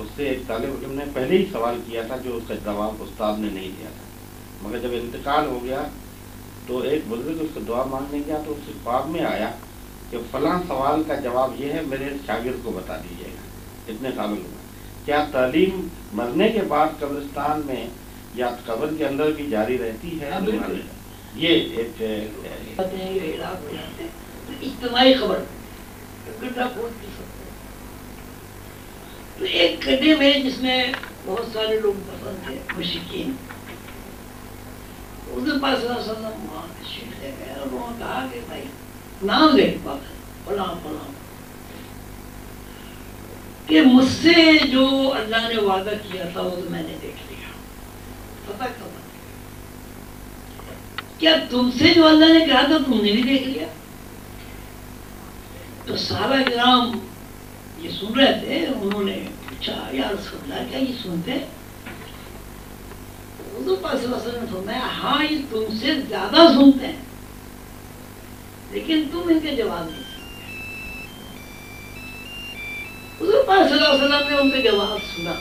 उससे एक तालब इल्म ने पहले ही सवाल किया था जो उसका जवाब उस्ताद ने नहीं दिया था। मगर जब इंतकाल हो गया तो एक बुज़ुर्ग उसको दुआ मांगने गया तो उससे ख्वाब में आया कि फलां सवाल का जवाब ये है, मेरे शागिर्द को बता दीजिएगा। इतने सालों में क्या तालीम मरने के बाद कब्रिस्तान में या कब्र के अंदर भी जारी रहती है? हाँ। ये एक कहते हैं ये इलाज हो जाते हैं तो खबर। तो एक गड्ढे में जिसमें बहुत सारे लोग पसंद थे मुशिकीन उधर पास वहाँ तशरीफ़ ले गए और वहाँ कहा कि भाई, नाम ले फला फला। कि मुझसे जो अल्लाह ने वादा किया था, वो तो मैंने देख लिया। पता कब? क्या तुमसे जो अल्लाह ने कहा था तुमने भी देख लिया? तो सारा ग्राम ये सुन रहे थे, उन्होंने पूछा यार सुनना क्या ये सुनते? हैं? हाँ ये तुमसे ज़्यादा सुनते हैं। लेकिन तुम इनके जवाब नहीं सुनते। ने उनके जवाब सुना।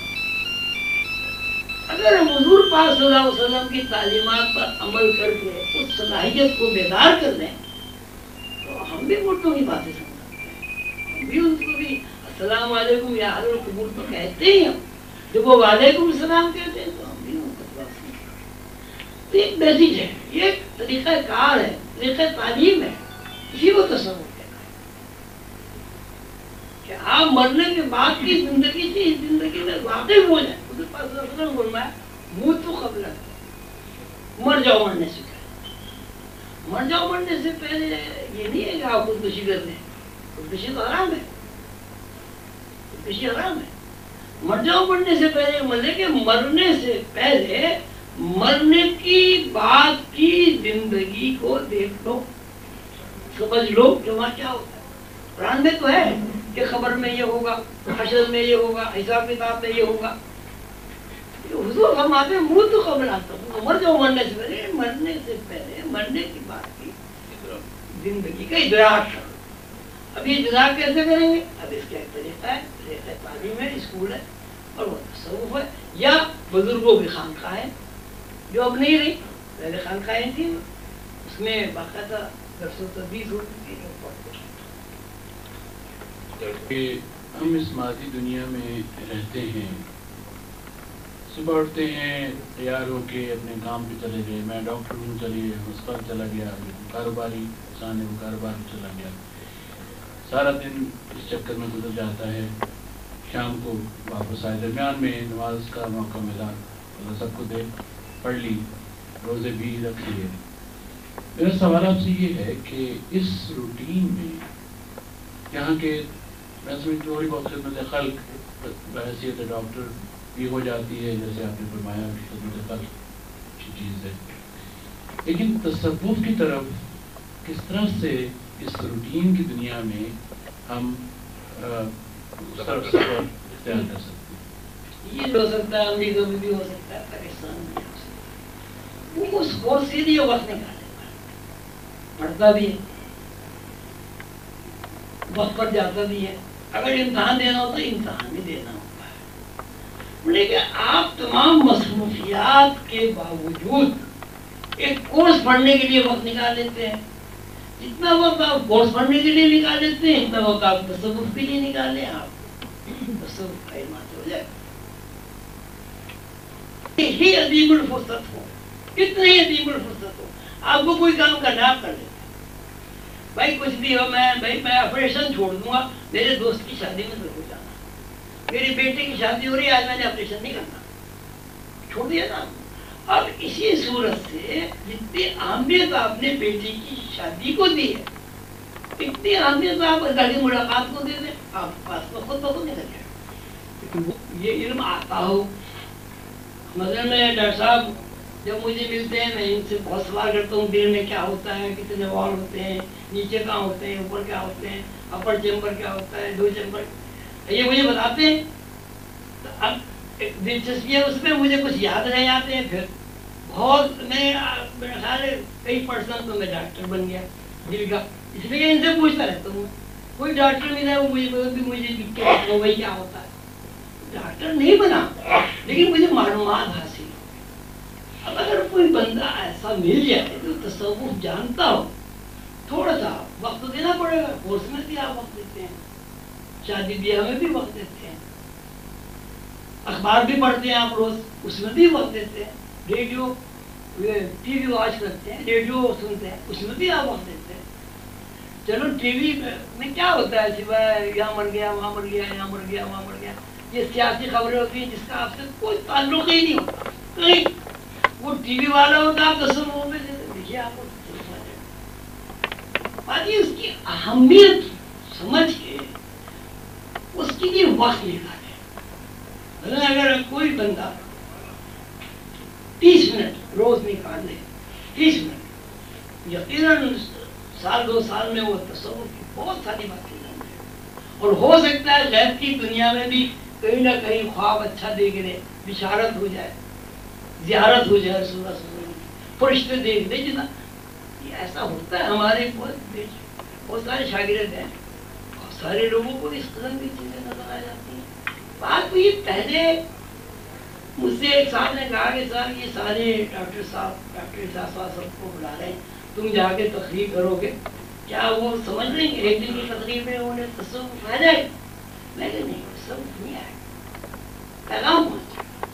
अगर हम हजूर पाक वसल्लम की तालीमत पर अमल करके उस सलाहियत को बेदार कर लें तो हम भी मुर्दों की बातें समझ सकते हैं। हम भी उनको भी अस्सलाम या अहलुल कबूल तो कहते ही हम जब वो वालेकुम सलाम कहते हैं तो हम भी उनको दुआ समझते हैं। तो एक मैसेज है, ये तरीका कार है तरीका तालीम है, इसी को तस्वुर कि आप मरने के बाद की ज़िंदगी से इस ज़िंदगी में वाकिफ हो जाए। पास तो मर जाओ मरने से मर जाओ मरने से पहले ये नहीं है कि आप खुदकुशी कर खुदकुशी तो हराम है। खुदकुशी हराम है। मर जाओ मरने से पहले मतलब कि मरने से पहले मरने की बाद की ज़िंदगी को देख लो। समझ लो कि वहाँ क्या होता है। कुरान में तो है कि खबर में ये होगा हशर में ये होगा हिसाब किताब में ये होगा। हुजूर फरमाते हैं, मुँह तो कबल आता हूँ। मर जाओ मरने से पहले, मरने से पहले, मरने की बात की ज़िंदगी का इदराक अब ये इदराक कैसे करेंगे? अब इसका एक तरीका है, तरीका तालीम है स्कूल है, और वो तसव्वुफ है, या बुज़ुर्गों की खानका है, जो अब नहीं रही। पहले खानकाएँ थी, उसमें बाकायदा दरसों तदबीस होती थी जो थे। कि हम इस मादी दुनिया में रहते हैं सुबह उठते हैं, तैयार होके अपने काम पे चले गए। मैं डॉक्टर हूँ चलिए अस्पताल चला गया कारोबारी इंसान है वो कारोबार में चला गया। सारा दिन इस चक्कर में गुजर जाता है। शाम को वापस आए। दरमियान में नमाज़ का मौका मिला। अल्लाह सबको दे, पढ़ ली, रोज़े भी रख लिए। मेरा सवाल आपसे ये है कि इस रूटीन में यहाँ के, मैं समझ थोड़ी बहुत खिदमत खल्क बहसीत डॉक्टर भी हो जाती है जैसे आपने फरमाया चीज़ है। लेकिन तसव्वुफ की तरफ़ किस तरह से इस रूटीन की दुनिया में हम अ, सफ़र इख्तियार कर सकते ये हो सकता है अमरीका में भी हो सकता है पाकिस्तान में हो सकता है। वो वक्त निकालेगा पढ़ता भी है। वक्त पर जाता भी है। अगर इम्तहान देना हो तो इम्तहान भी देना है। लेकिन आप तमाम मसरूफियात के बावजूद एक कोर्स पढ़ने के लिए वक्त निकाल लेते हैं। जितना वक्त आप कोर्स पढ़ने के लिए निकाल लेते हैं इतना वक्त आप तसव्वुफ के लिए निकालें आप तसव्वुफ का हो जाएगा ही अदीमुल फुर्सत हो कितने ही अदीमुल फुर्सत हो, आपको कोई काम करना आप कर लेते भाई कुछ भी हो, मैं, भाई मैं ऑपरेशन छोड़ दूँगा, मेरे दोस्त की शादी में ज़रूर मेरी बेटी की शादी हो रही है, आज मैंने ऑपरेशन नहीं करना। छोड़ दिया ना अब इसी सूरत से जितनी अहमियत आपने बेटी की शादी को दी है, इतनी अहमियत आप की मुलाकात को दे दें, आप पास में खुद बखुद निकल जाए। ये इल्म आता हो। मगर में डॉक्टर साहब, जब मुझे मिलते हैं, मैं इनसे बहुत सवाल करता हूँ, दिल में क्या होता है, कितने वॉल होते हैं, नीचे कहाँ होते हैं, ऊपर क्या होते हैं, अपर चैम्बर क्या होता है, दो चैम्बर ये मुझे बताते हैं। तो अब दिलचस्पी है उसमें, मुझे कुछ याद नहीं आते हैं फिर। बहुत, मैं ख्याल कई परसेंट तो मैं डॉक्टर बन गया, दिल का। इसलिए इनसे पूछता रहता हूँ। कोई डॉक्टर मिला वो मुझे भी मुझे के बताओ भाई क्या होता है। डॉक्टर नहीं बना, लेकिन मुझे मालूम हासिल अब अगर कोई बंदा ऐसा मिल जाए जो तस्वुफ जानता हो, थोड़ा सा वक्त देना पड़ेगा कोर्स में भी आप वक्त देते हैं। शादी ब्याह में भी वक्त देते हैं। अखबार भी पढ़ते हैं आप रोज, उसमें भी वक्त देते हैं। रेडियो टीवी वॉच करते हैं, रेडियो सुनते हैं, उसमें भी आप वक्त देते हैं। चलो टीवी में क्या होता है सिवाय यहाँ मर गया, वहाँ मर गया, यहाँ मर गया, वहाँ मर गया। ये सियासी खबरें होती हैं जिसका आपसे कोई ताल्लुक ही नहीं होता। कहीं वो टीवी वाला होता, आप दस में देखिए आपको बाकी उसकी अहमियत समझ के उसके लिए वक्त निकाले अगर कोई बंदा तीस मिनट रोज निकाल ले, तीस मिनट। यकीन साल दो साल में वो तस्वुर की बहुत सारी बातें और हो सकता है गैब की दुनिया में भी कहीं ना कहीं ख्वाब अच्छा देख रहे बिशारत हो जाए, जियारत हो जाए सुबह फरिश्ते देख दे जितना। ऐसा होता है हमारे बहुत सारे शागिर्द हैं। सारे लोगों को इस कदम की चीज़ें नज़र आ जाती हैं। बात तो ये पहले मुझसे एक साहब ने कहा कि सर ये सारे डॉक्टर साहब डॉक्टर साहब सबको बुला रहे हैं। तुम जाके तकरीर करोगे? क्या वो समझ लेंगे एक दिन की तकरीर में उन्हें तस्वुर आ जाए? मैं नहीं सब नहीं आएगा पैगाम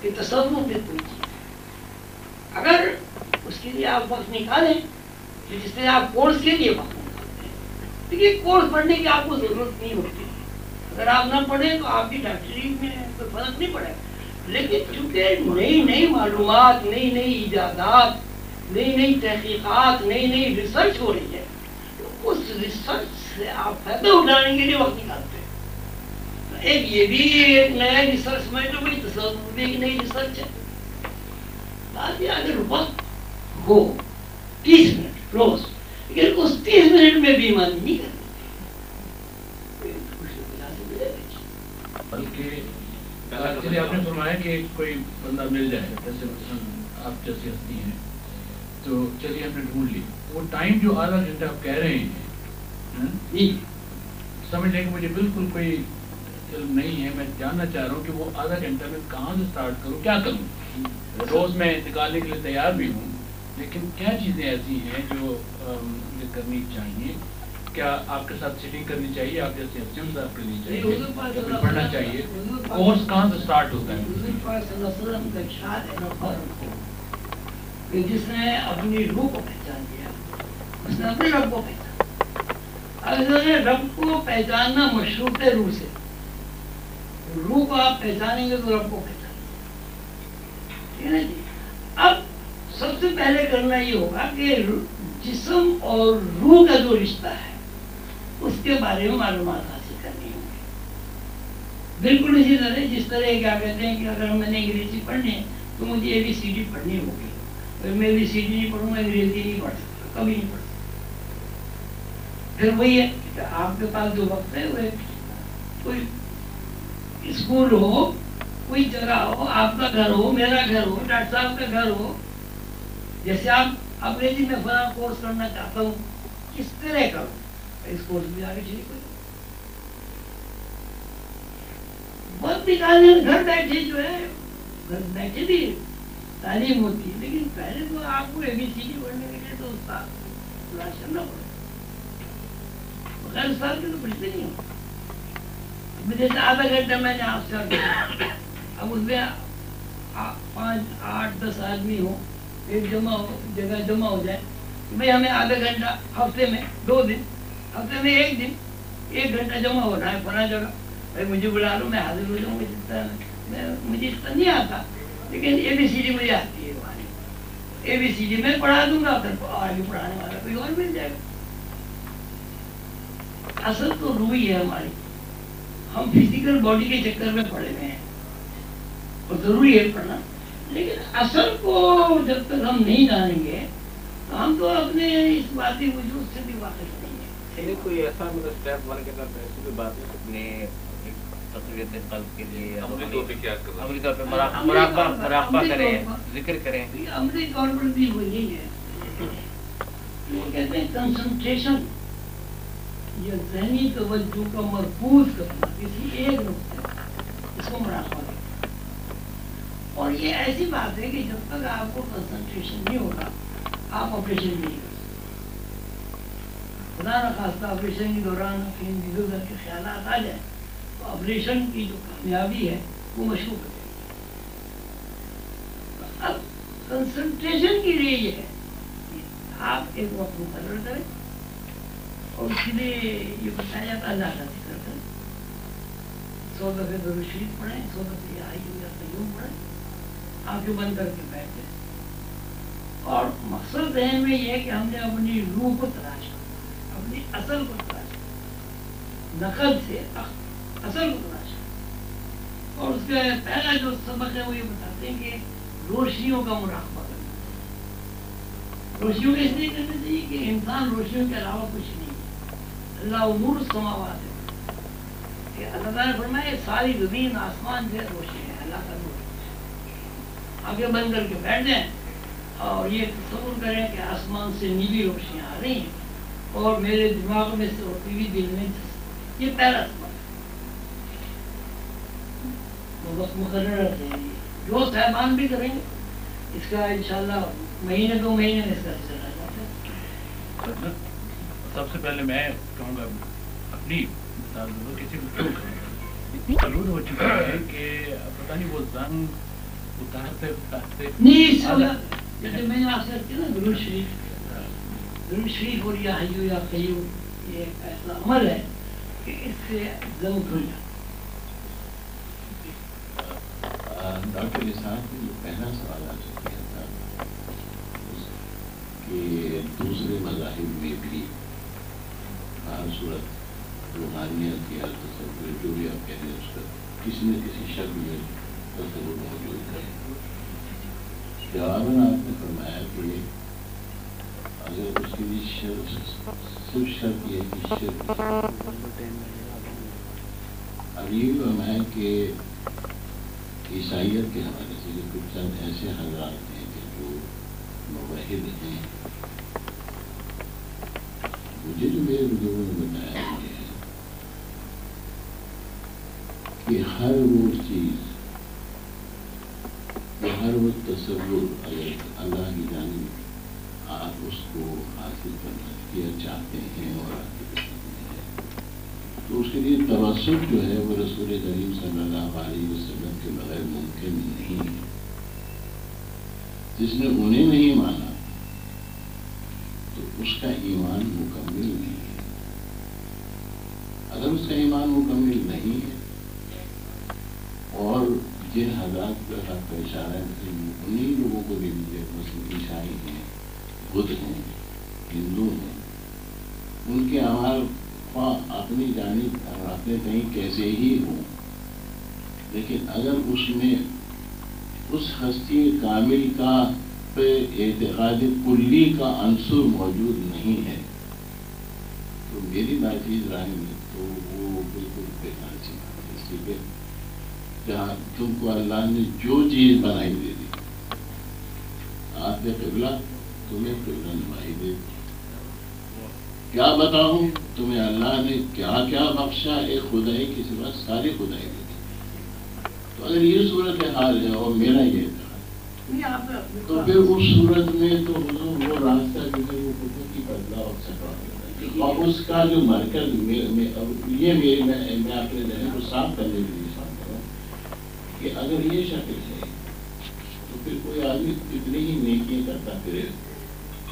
कि तस्वुर भी कोई चीज़ अगर उसके लिए आप वक्त निकालें तो जिससे आप कोर्स के लिए वक्त देखिए, कोर्स पढ़ने की आपको ज़रूरत नहीं होती। अगर आप ना पढ़े तो आपकी डॉक्टरी में कोई फ़र्क नहीं पड़ेगा। लेकिन चूँकि नई नई मालूम नई नई इजादात नई नई तहकीकत नई नई रिसर्च हो रही है तो उस रिसर्च से आप फ़ायदा उठाने के लिए वक्त निकालते हैं। तो एक ये भी एक नया रिसर्च में तो कोई तस्वीर एक नई रिसर्च है। अगर वक्त हो, तीस मिनट रोज लेकिन उस तीस मिनट में भी ईमान नहीं करनी बल्कि आपने फरमाया कि कोई बंदा मिल जाए जैसे आप जैसी हस्ती हैं तो चलिए हमने ढूंढ ली। वो टाइम जो आधा घंटा आप कह रहे हैं समझ लें कि मुझे बिल्कुल कोई इल्म नहीं है मैं जानना चाह रहा हूँ कि वो आधा घंटा में कहाँ से स्टार्ट करूँ क्या करूँ? रोज मैं निकालने के लिए तैयार भी हूँ लेकिन क्या चीज़ें ऐसी हैं जो करनी चाहिए। क्या आपके साथ सिटिंग करनी चाहिए? आप जैसे हस्तियों साथ करनी चाहिए। पढ़ना चाहिए। कोर्स कहाँ से स्टार्ट होता है? कि जिसने अपनी रूह को पहचान लिया उसने अपने रब को पहचान। अब रब को पहचानना मशरूत है रूह से रूह को आप पहचानेंगे तो रब को पहचान ठीक जी? अब सबसे पहले करना ये होगा कि जिसम और रूह का जो रिश्ता है, उसके बारे में मालूम हासिल करनी होगी। बिल्कुल इसी तरह, जिस तरह क्या कहते हैं कि अगर मैंने अंग्रेज़ी पढ़नी है तो मुझे ए बी सी डी पढ़नी होगी। फिर मैं भी सीधी नहीं पढ़ूँगा, अंग्रेज़ी नहीं पढ़ सकता, कभी नहीं पढ़ सकता। फिर वही है कि आपके पास जो वक्त है वह कोई स्कूल हो, कोई जगह हो, आपका घर हो, मेरा घर हो, डॉक्टर साहब का घर हो, जैसे आप अंग्रेज़ी में फला कोर्स करना चाहता हूँ, किस तरह करो इस कोर्स में आगे ठीक हो घर बैठे जो है, घर बैठे भी तालीम होती है, लेकिन पहले तो आपको एबीसीडी पढ़ने के लिए तो उस्ताद पड़ेगा बगैर उस्ताद के तो पढ़ते नहीं हो जैसे आधा घंटा मैंने आपसे अब उसमें पाँच, आठ, दस आदमी हो एक जमा हो, जगह जमा हो जाए। भाई हमें आधा घंटा हफ़्ते में, दो दिन, हफ़्ते में एक दिन, एक घंटा जमा हो रहा है फला जगह। भाई मुझे बुला लो, मैं हाजिर हो जाऊँ जितना मैं, मुझे इतना नहीं आता। लेकिन ए बी सी डी मुझे आती है ए बी सी डी में पढ़ा दूँगा, फिर आगे पढ़ाने वाला कोई और मिल जाएगा। असल तो रूही है हमारी। हम फ़िज़िकल बॉडी के चक्कर में पड़े हुए हैं। और ज़रूरी है पढ़ना। लेकिन असल को जब तक हम नहीं जानेंगे तो हम तो अपने इस बाती वजूद से भी वाकिफ नहीं है। कोई ऐसा मतलब स्टेप वन के साथ ऐसी कोई बात नहीं अपने तकवीत कल्ब के लिए अमली तौर हाँ, मुरा- अमली मुराकबा मुराकबा करें ज़िक्र करें। अमली तौर भी वही है। वो कहते हैं कंसंट्रेशन ये जहनी तवज्जो का मरकूज करना किसी एक नुकते इसको मुराकबा हैं और ये ऐसी बात है कि जब तक आपको कंसंट्रेशन नहीं होगा, आप ऑपरेशन नहीं कर सकते। खुदा न खास्ता ऑपरेशन के दौरान कहीं इधर उधर के ख्याल आ जाए तो ऑपरेशन की जो कामयाबी है, वो मशहूर कर देगी अब कंसंट्रेशन के लिए ये है आप एक वक्त मुकर करें, और उसके लिए ये बताया जाता है ज़िक्र करें सौ। दफे दरुद पढ़ें, सौ दफे या कय्यूम पढ़ें। आँखें बंद करके बैठ जाए और मकसद जहन में ये है कि हमने अपनी रूह को तलाश अपनी असल को तलाश नकल से असल को तलाश और उसका पहला जो सबक है वो ये बताते हैं कि रोशनियों का मुराकबा करना। रोशनियों का इसलिए करना चाहिए कि इंसान रोशनियों के अलावा कुछ नहीं है। अल्लाह नूर समावात है। अल्लाह फरमाया, सारी ज़मीन आसमान से रोशनी है, अल्लाह का नूर। आगे बंद करके बैठ जाएँ। और ये तस्वुर करें कि आसमान से नीली रोशनियाँ आ रही हैं। और मेरे दिमाग में से होती हुई दिल में ये पहला सबक तो वक्त मुकर जो साहबान भी करेंगे इसका इंशाल्लाह महीने दो महीने में इसका आ जाता है। सबसे पहले मैं कहूँगा अपनी किसी को क्यों ज़रूर हो चुका है कि पता नहीं वो जंग उतारते उतारते नहीं जैसे मैंने आपसे किया ना दुरूद शरीफ दुरूद शरीफ और या हय्यू या कय्यूम ये ऐसा अमल है कि इससे जंग खुल जाता डॉक्टर इसाक ने जो पहला सवाल आपसे किया था कि दूसरे मजाहिब में भी हर सूरत रूहानियत या तस्वुर जो भी आप कह रहे हैं उसका किसी न किसी शब्द में तस्वुर मौजूद है जवाब में आपने फरमाया कि अगर उसके लिए सिर्फ़ शर्त ये है कि अब ये भी फरमाया कि ईसाइयत के हवाले से जो कुछ चंद ऐसे हजरात हैं कि जो मुवहिद हैं मुझे जो मेरे बुज़ुर्गों ने बताया है कि हर वो चीज़ हर वो तस्वुर अल्लाह की जानिब आप उसको हासिल करना किया चाहते हैं और है तो उसके लिए तवसुल जो है वो रसूल करीम वसल्लम के बगैर मुमकिन नहीं है जिसने उन्हें नहीं माना तो उसका ईमान मुकम्मिल नहीं है अगर उसका ईमान मुकम्मिल नहीं है और जिन हजरात पर आपका इशारा है उन्हीं लोगों को भी लीजिए मुस्लिम ईसाई हैं, बुद्ध हैं, हिंदू हैं। उनके ख्वाह अपनी जानी अपने कहीं कैसे ही हों। लेकिन अगर उसमें उस हस्ती कामिल का पे एतकाद कुल्ली का अंसुर मौजूद नहीं है तो मेरी नाचीज राय में तो वो बिल्कुल बेकार है, इसलिए कि जहाँ तुमको अल्लाह ने जो चीज़ बनाई दे दी। आपने किबला तुम्हें किबला नुमाई दे क्या बताऊँ? तुम्हें अल्लाह ने क्या क्या बख्शा? एक खुदाई के सिवा सारी खुदाई दे दी। तो अगर ये सूरत हाल है और मेरा ये था तो फिर उस सूरत में तो हुजूर वो रास्ता जो है वो खुद की बदला और सकता और उसका जो मरकज ये मेरी मैं, मैं अपने जहन को साफ़ करने के लिए कि अगर ये शक्ल है तो फिर कोई आदमी कितनी ही नेकियाँ करता फिरे।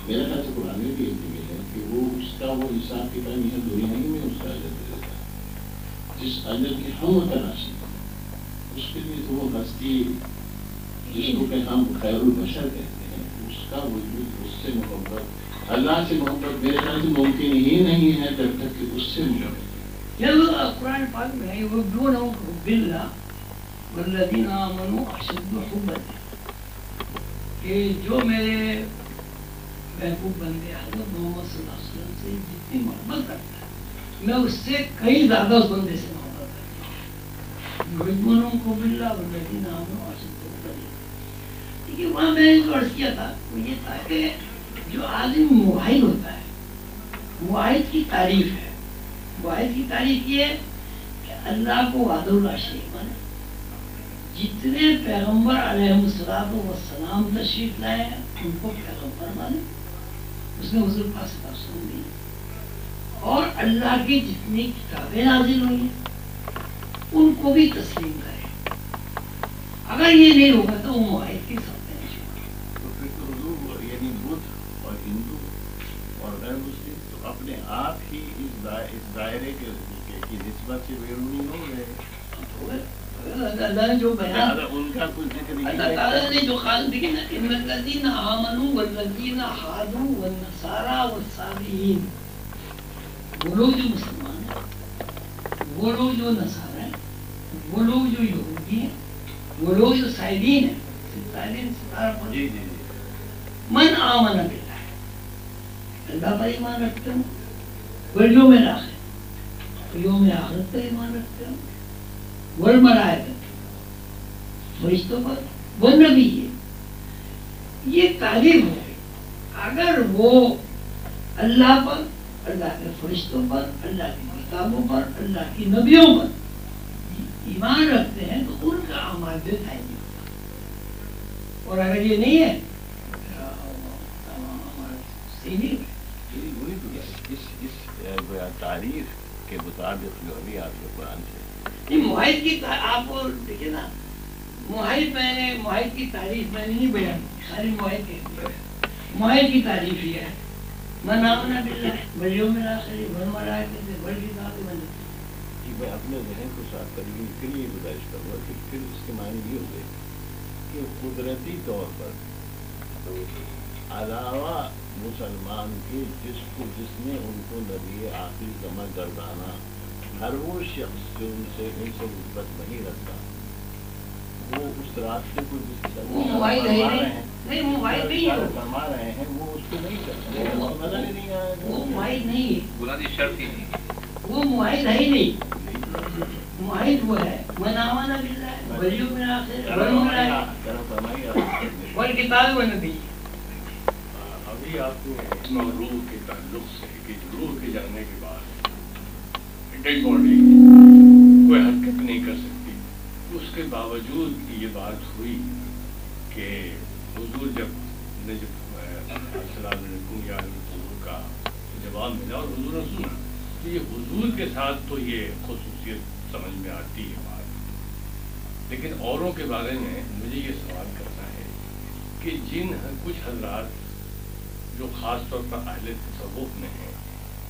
मेरा ख्याल से कुरान में भी एक है कि वो उसका वो हिसाब किताब यहाँ दुनिया ही में उसका अजर दे देता जिस अजर की हम तलाशी उसके लिए तो वो हस्ती जिसको कि हम खैरुल बशर कहते हैं, उसका वजूद, उससे मोहब्बत, अल्लाह से मोहब्बत मेरे ख्याल से मुमकिन ही नहीं है जब तक कि उससे लोग कुरान पाक में वल्लदीन आमनु अशद्दु हुब्बन कि जो मेरे महबूब बंदे हज़रत मोहम्मद सल्लल्लाहु से जितनी मोहब्बत करता है, मैं उससे कई ज़्यादा उस बंदे से मोहब्बत करता हूँ। युहिब्बुनहुम बिल्लाह वल्लज़ीना आमनु अशद्दु करीब देखिए, वहाँ मैंने जो अर्ज़ किया था, वो ये था कि जो आदमी मुआहिद होता है, मुआहिद की तारीफ़ है। मुआहिद की तारीफ़ ये है कि अल्लाह को वादुल्ला शेख माने। जितने पैगंबर अलैहिस्सलाम तशरीफ़ लाए उनको पैगंबर माने। उसमें हुजूर पास सुन दी और अल्लाह की जितनी किताबें नाजिल हुई उनको भी तस्लीम करें। अगर ये नहीं होगा तो वो मुआहिद की छूटेगी। तो तो तो अपने आप ही इस दायरे के, के की निस्बत से बेरूनी हो गए। अल्लाह ने जो बयान उनका कुछ अल्लाह ताला ने जो खाल दिखे ना इन्नल्लज़ीना आमनू वल्लज़ीना हादू वन्नसारा वस्साबिईन वो लोग जो मुसलमान हैं वो लोग जो नसारा हैं वो लोग जो यहूदी हैं वो लोग जो साइदीन हैं साइदीन सितारा जी मन आमन बिल्लाह अल्लाह पर ईमान रखते हो? वल यौम आखिर यौम आखिरत पर ईमान रखते हो? फरिश्तों पर वो नबी है। ये तारीफ़ हो। अगर वो अल्लाह पर, अल्लाह के फरिश्तों पर, अल्लाह की किताबों पर, अल्लाह की नबियों पर ईमान रखते हैं तो उनका अमाल नहीं होता और अगर ये नहीं है तो तारीफ़ के मुताबिक जो अभी आपके कुरान से ये मुआहिद की आप देखिए ना मुआहिद मैंने मुआहिद की तारीफ़ मैंने नहीं बयान की, खाली मुआहिद कह दिया मुआहिद की तारीफ़ ये है। मन आमना बिल्लाह वल यौमिल आखिर वल मलाइकति वल किताबि वल कि मैं अपने जहन को साफ़ करने के लिए गुजारिश करूँगा कि फिर उसके मायने ये हो गए कि कुदरती तौर पर अलावा मुसलमान के जिसको जिसने उनको नबी आखिर जमा गर्दाना हर वो शख्स जो उनसे उनसे नस्बत नहीं रखता वो उस रास्ते को है ही फरमा रहे हैं वो है हैं उसको नहीं करते नज़र ही नहीं वो नहीं है ही वो है ही है फरमाइए आप। वल किताबि अभी इस्मा रूह के ताल्लुक से कि रूह के जाने के बाद डेड बॉडी कोई हरकत नहीं कर सकती। उसके बावजूद ये बात हुई कि हुजूर जब ने जब का जवाब मिला और हुजूर ने सुना तो ये हुजूर के साथ तो ये खसूसियत समझ में आती है बात। लेकिन औरों के बारे में मुझे ये सवाल करना है कि जिन कुछ हजरात जो ख़ास तौर पर अहले में हैं,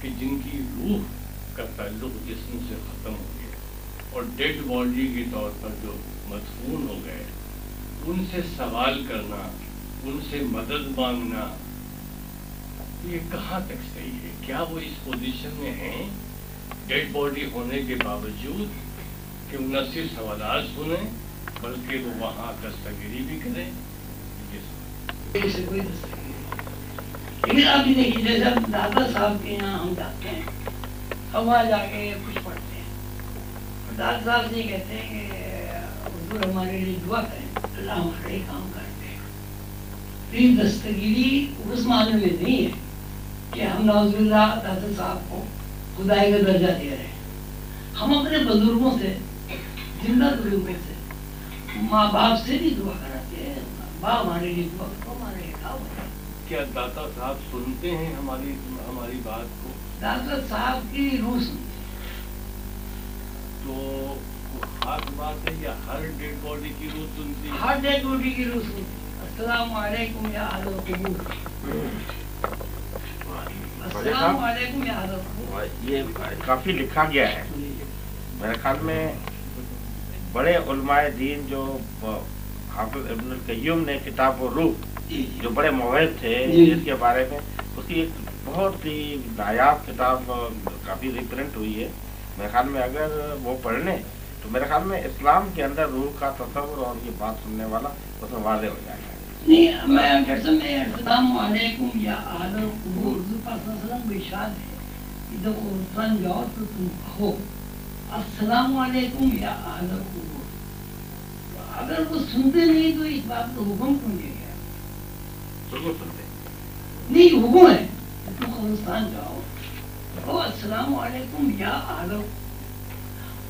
कि जिनकी रूह का ताल्लुक जिस्म से ख़त्म हो गया। और डेड बॉडी के तौर पर जो मदफून हो गए, उनसे सवाल करना, उनसे मदद मांगना, ये कहाँ तक सही है? क्या वो इस पोजीशन में हैं डेड बॉडी होने के बावजूद कि न सिर्फ़ सवाल सुने, बल्कि वो वहाँ दस्तगिरी भी करें? इससे कोई दस्तगीर देखिए जैसे दादा साहब के यहाँ हम जाते हैं वहाँ जाके कुछ पढ़ते हैं। और साहब ये कहते हैं कि, हुजूर हमारे लिए दुआ करें, अल्लाह हमारे काम करते हैं। तो ये दस्तगीरी उस मामले में नहीं है कि हम नौजुल्ला दादा साहब को खुदाई का दर्जा दे रहे हैं। हम अपने बुज़ुर्गों से, ज़िंदा बुज़ुर्गों से माँ बाप से भी दुआ कराते हैं। माँ हमारे लिए दुआ करो, हमारे क्या दाता साहब सुनते हैं हमारी हमारी बात को? दादा साहब की रूह सुनती तो खास बात है या हर डेड बॉडी की रूह सुनती है। हर डेड बॉडी की रूह सुनती अस्सलाम वालेकुम या अहल कबूर। अस्सलाम वालेकुम या अहल ये काफ़ी लिखा गया है। मेरे ख्याल में बड़े उलमाए दीन जो हाफिज इब्नुल कय्यूम ने किताब और रूह जो बड़े मुहिब थे। जिसके बारे में उसकी एक बहुत ही नायाब किताब काफ़ी रिप्रिंट हुई है। मेरे ख्याल में अगर वो पढ़ लें तो मेरे ख्याल में इस्लाम के अंदर रूह का तस्वर और ये बात सुनने वाला उसमें वादे हो जाएगा। नहीं मैं अस्सलाम या वसल्लम का है जाओ तो तुम कहो अस्सलाम वालेकुम या तो अगर वो सुनते नहीं तो इस बात को हुक्म क्यों दिया गया? सुनते। नहीं हुक्म है। तुम कब्रिस्तान जाओ तो अस्सलाम वालेकुम या आदम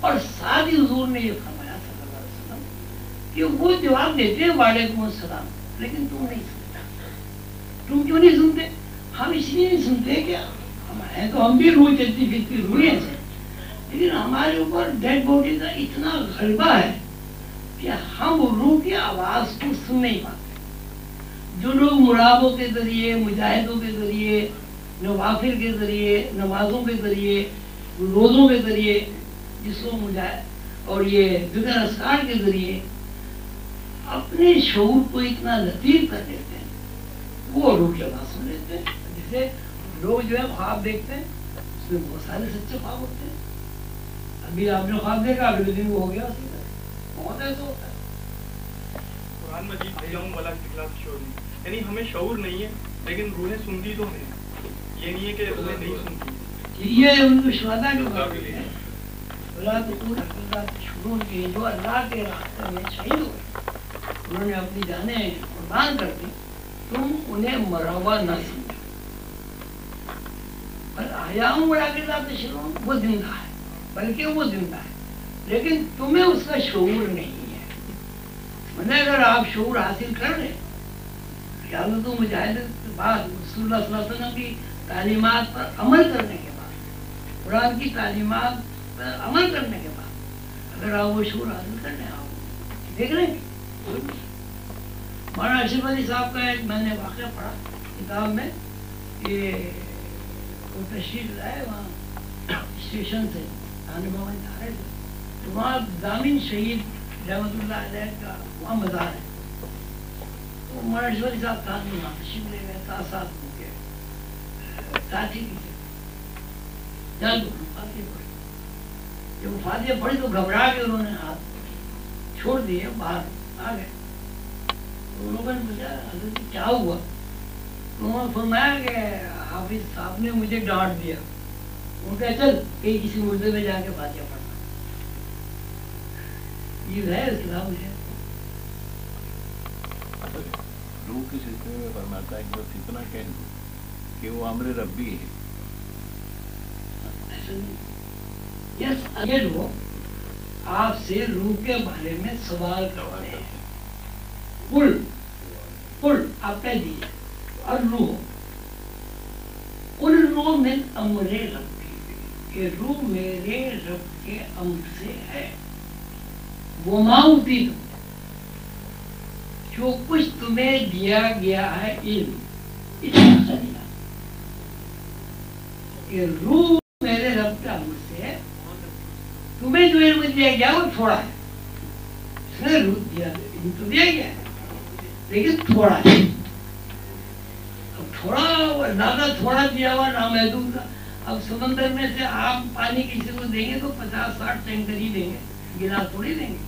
और साथ ही हुजूर ने ये फरमाया, सल्लल्लाहु कि वो जवाब देते हैं, वालेकुम अस्सलाम, लेकिन तुम नहीं सुनते। तुम क्यों नहीं सुनते? हम इसलिए नहीं सुनते क्या हैं तो हम भी रूह चलती फिरती, रूहें हैं लेकिन हमारे ऊपर डेड बॉडी का इतना गलबा है कि हम रूह की आवाज़ को सुन नहीं पाते। जो लोग मुराबों के ज़रिए, मुजाहिदों के ज़रिए नवाफिल के ज़रिए, नमाजों के ज़रिए, रोज़ों के ज़रिए जिसको मुजाहिद और ये जिगर असकार के ज़रिए अपने शौर को इतना लतीफ कर देते हैं। वो की आवाज़ सुन लेते हैं। जैसे लोग जो है ख्वाब देखते हैं, उसमें बहुत सारे सच्चे ख्वाब होते हैं। अभी आपने ख्वाब देखा अगले दिन वो हो गया उसी तरह। बहुत ऐसा होता है। कुरान मजीद वाला नहीं यानी हमें शौर नहीं है, लेकिन रूहें सुनती तो हैं। ये है रूहें उनको शुहदा के है। शुरू के जो अल्लाह के रास्ते में शहीद हुए, उन्होंने अपनी जाने कुर्बान कर दी, तुम उन्हें मरवा न समझो। पर आयाम बड़ा के साथ शुरू, वो ज़िंदा है, बल्कि वो ज़िंदा है। लेकिन तुम्हें उसका शूर नहीं है। मैंने अगर आप शूर हासिल कर ले या तो मुजाहिद वसल्लम की तालीमात पर अमल करने के बाद, कुरान की तालीमात पर अमल करने के बाद, अगर आप वो शूर हासिल करने आओ, देख लेंगे। मौलाना अशरफ अली साहब का एक मैंने वाक़ पढ़ा किताब में, ये वो तशरीफ़ लाए वहाँ, स्टेशन से थाने भवन जा रहे थे तो वहाँ जामिन शहीद रहमतुल्लाह अलैह का वहाँ मज़ार है। तो मौलाना अशरफ अली साहब था वहाँ तशरीफ़ ले गए साथ उनके पढ़ी जब वो पढ़ी तो घबरा के उन्होंने हाथ छोड़ दिए, बाहर आ गए। तो पूछा क्या हुआ? तो उन्होंने फरमाया कि, हाफिज साहब ने मुझे डांट दिया। वो कहा, चल, कहीं किसी मुर्दे में जाके फातिहा पढ़ना। ये है इस्लाम है? रूह के सिलसिले में फरमाता है कि बस इतना कह कि वो अमर रब्बी है। यस ये लोग आपसे रूह के बारे में सवाल करते हैं। कुल कुल आप कह दीजिए और रूह। कुल रूह में अमरे रब ये रूह मेरे रब के अम्र से है। वो माउती जो कुछ तुम्हें दिया गया है इल्म इतना ये रूह मेरे रब के अम्र से है। तुम्हें जो इल्म दिया गया वो थोड़ा है। इसने रूह दिया इल्म तो दिया गया लेकिन थोड़ा है। अब थोड़ा ज़्यादा थोड़ा दिया हुआ ना महदूद का अब समंदर में से आप पानी किसी को देंगे तो पचास साठ टैंकर ही देंगे। गिलास थोड़ी देंगे।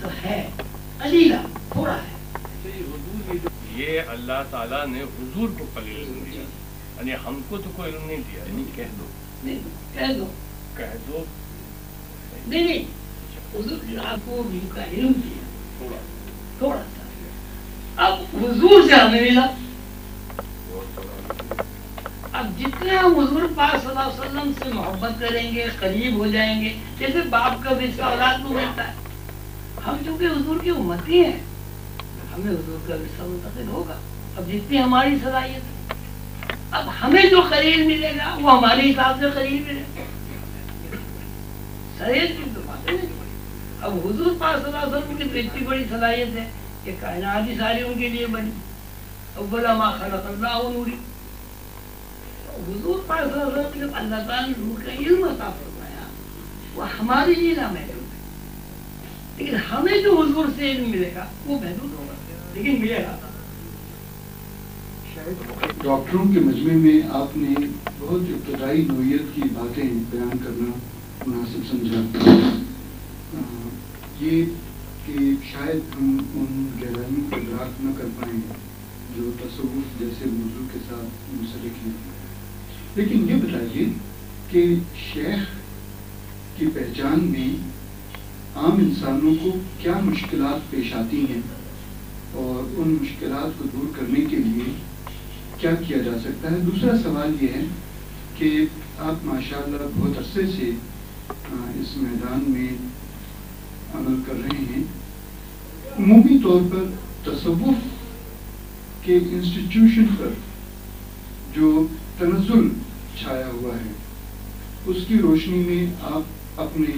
तो है। अलीला थोड़ा है। ये अल्लाह ताला ने हुजूर को कल इल्म दिया यानी हमको तो कोई नहीं दिया यानी कह दो। नहीं कह दो। कह दो। नहीं नहीं आपको रूह का इल्म दिया। थोड़ा। थोड़ा सा। अब हुजूर से हमें मिला। अब जितने हम हुजूर पाक वसल्लम से मोहब्बत करेंगे करीब हो जाएँगे जैसे बाप का रिश्ता औलाद को मिलता है। हम चूँकि हुजूर की उम्मती हैं हमें हुजूर का होगा। अब जितनी हमारी सलाहियत है। अब हमें जो करीब मिलेगा, वो हमारे हिसाब से करीब मिलेगा शरीयत की तो बात नहीं अब हुजूर वसल्लम की तो इतनी बड़ी सलाहियत है कि कायनात ही सारी उनके लिए बनी। अव्वला मा खलक़ल्लाहु नूरी। हुजूर पाक जब हमारे लिए ना महदूद है। लेकिन हमें जो हुजूर से इल्म मिलेगा, वो महदूद होगा। लेकिन मिलेगा डॉक्टरों के मजमे में आपने बहुत इब्तदाई नोयत की बातें बयान करना मुनासिब समझा। ये कि शायद हम उन गहराइयों को इदराक न कर पाए जो तसव्वुफ जैसे मौजू के साथ मुंसलिक हैं। लेकिन ये बताइए कि शेख की पहचान में आम इंसानों को क्या मुश्किलात पेश आती हैं और उन मुश्किलात को दूर करने के लिए क्या किया जा सकता है? दूसरा सवाल ये है कि आप माशाल्लाह बहुत अरसे से इस मैदान में अमल कर रहे हैं। अमूमी तौर पर तसव्वुफ के इंस्टीट्यूशन पर जो तनजुल छाया हुआ है, उसकी रोशनी में आप अपने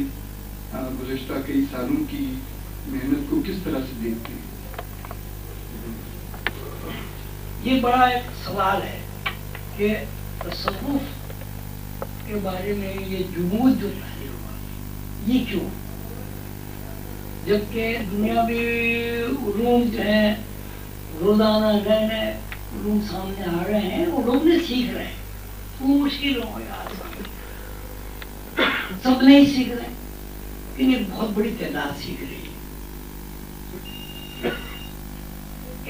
गुजशत कई सालों की मेहनत को किस तरह से देखते हैं? ये बड़ा एक सवाल है कि तसव्वुफ के बारे में ये जुमूद जो पहले हुआ ये क्यों? जबकि दुनिया में उलूम जो है, रोज़ाना नए नए उलूम सामने आ रहे हैं उलूम ने सीख रहे हैं। वो मुश्किल हो गया सब नहीं सीख रहे लेकिन एक बहुत बड़ी तादाद सीख रही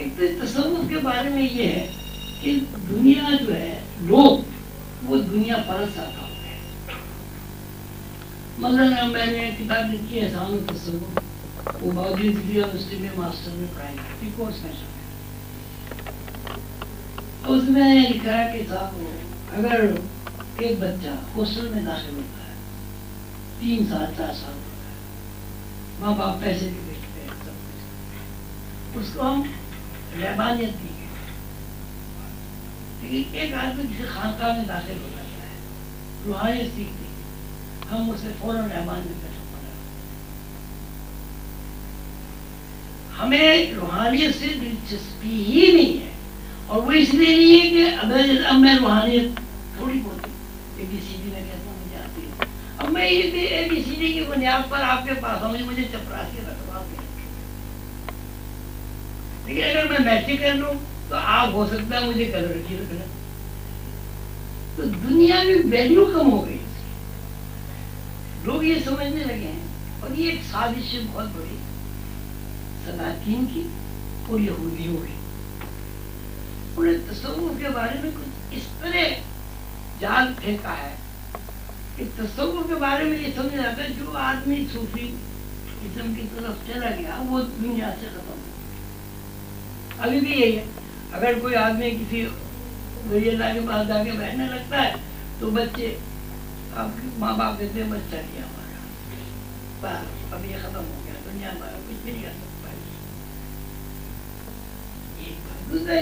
एक तो के बारे में ये है कि दुनिया जो है, लोग, वो दुनिया परस आता हो गए। मतलब मैंने किताब लिखी है सामने तस्वुर वो बावजूद यूनिवर्सिटी में मास्टर में पढ़ाई कोर्स में उसमें लिखा है कि साहब, अगर एक बच्चा हॉस्टल में दाखिल होता है, तीन साल, चार साल होता है, माँ बाप पैसे भी भेजते हैं, सब कुछ। उसको हम रहबानियत दी है लेकिन एक आदमी खानका में दाखिल हो जाता है, रूहानियत सीखती हम उसे फ़ौरन रहबानियत कर हमें रूहानियत से दिलचस्पी ही नहीं है, और वो इसलिए नहीं है कि अब अब मैं रूहानियत थोड़ी बहुत ए बी सी डी में कहता मुझे आती है। अब मैं ये ए बी सी डी की बुनियाद पर आपके पास हूँ मुझे चपरासी रखवा लेकिन अगर मैं मैट्रिक कर लूँ तो आप हो सकता है मुझे कलर की रखना तो दुनिया में वैल्यू कम हो गई। लोग ये समझने लगे हैं, और ये एक साजिश बहुत बड़ी सलातीन की और यहूदियों की उन्हें तस्वुर के बारे में कुछ इस तरह जाल फेंका है कि तस्वुर के बारे में ये समझ आता है जो आदमी सूफी किस्म की तरफ़ चला गया, वो दुनिया से खत्म हो अभी भी यही है अगर कोई आदमी किसी अल्लाह के पास जाके बैठने लगता है तो बच्चे आपके माँ बाप कहते हैं, बच्चा किया हमारा। अब ये खत्म हो गया। दुनिया में कुछ भी नहीं कर सकता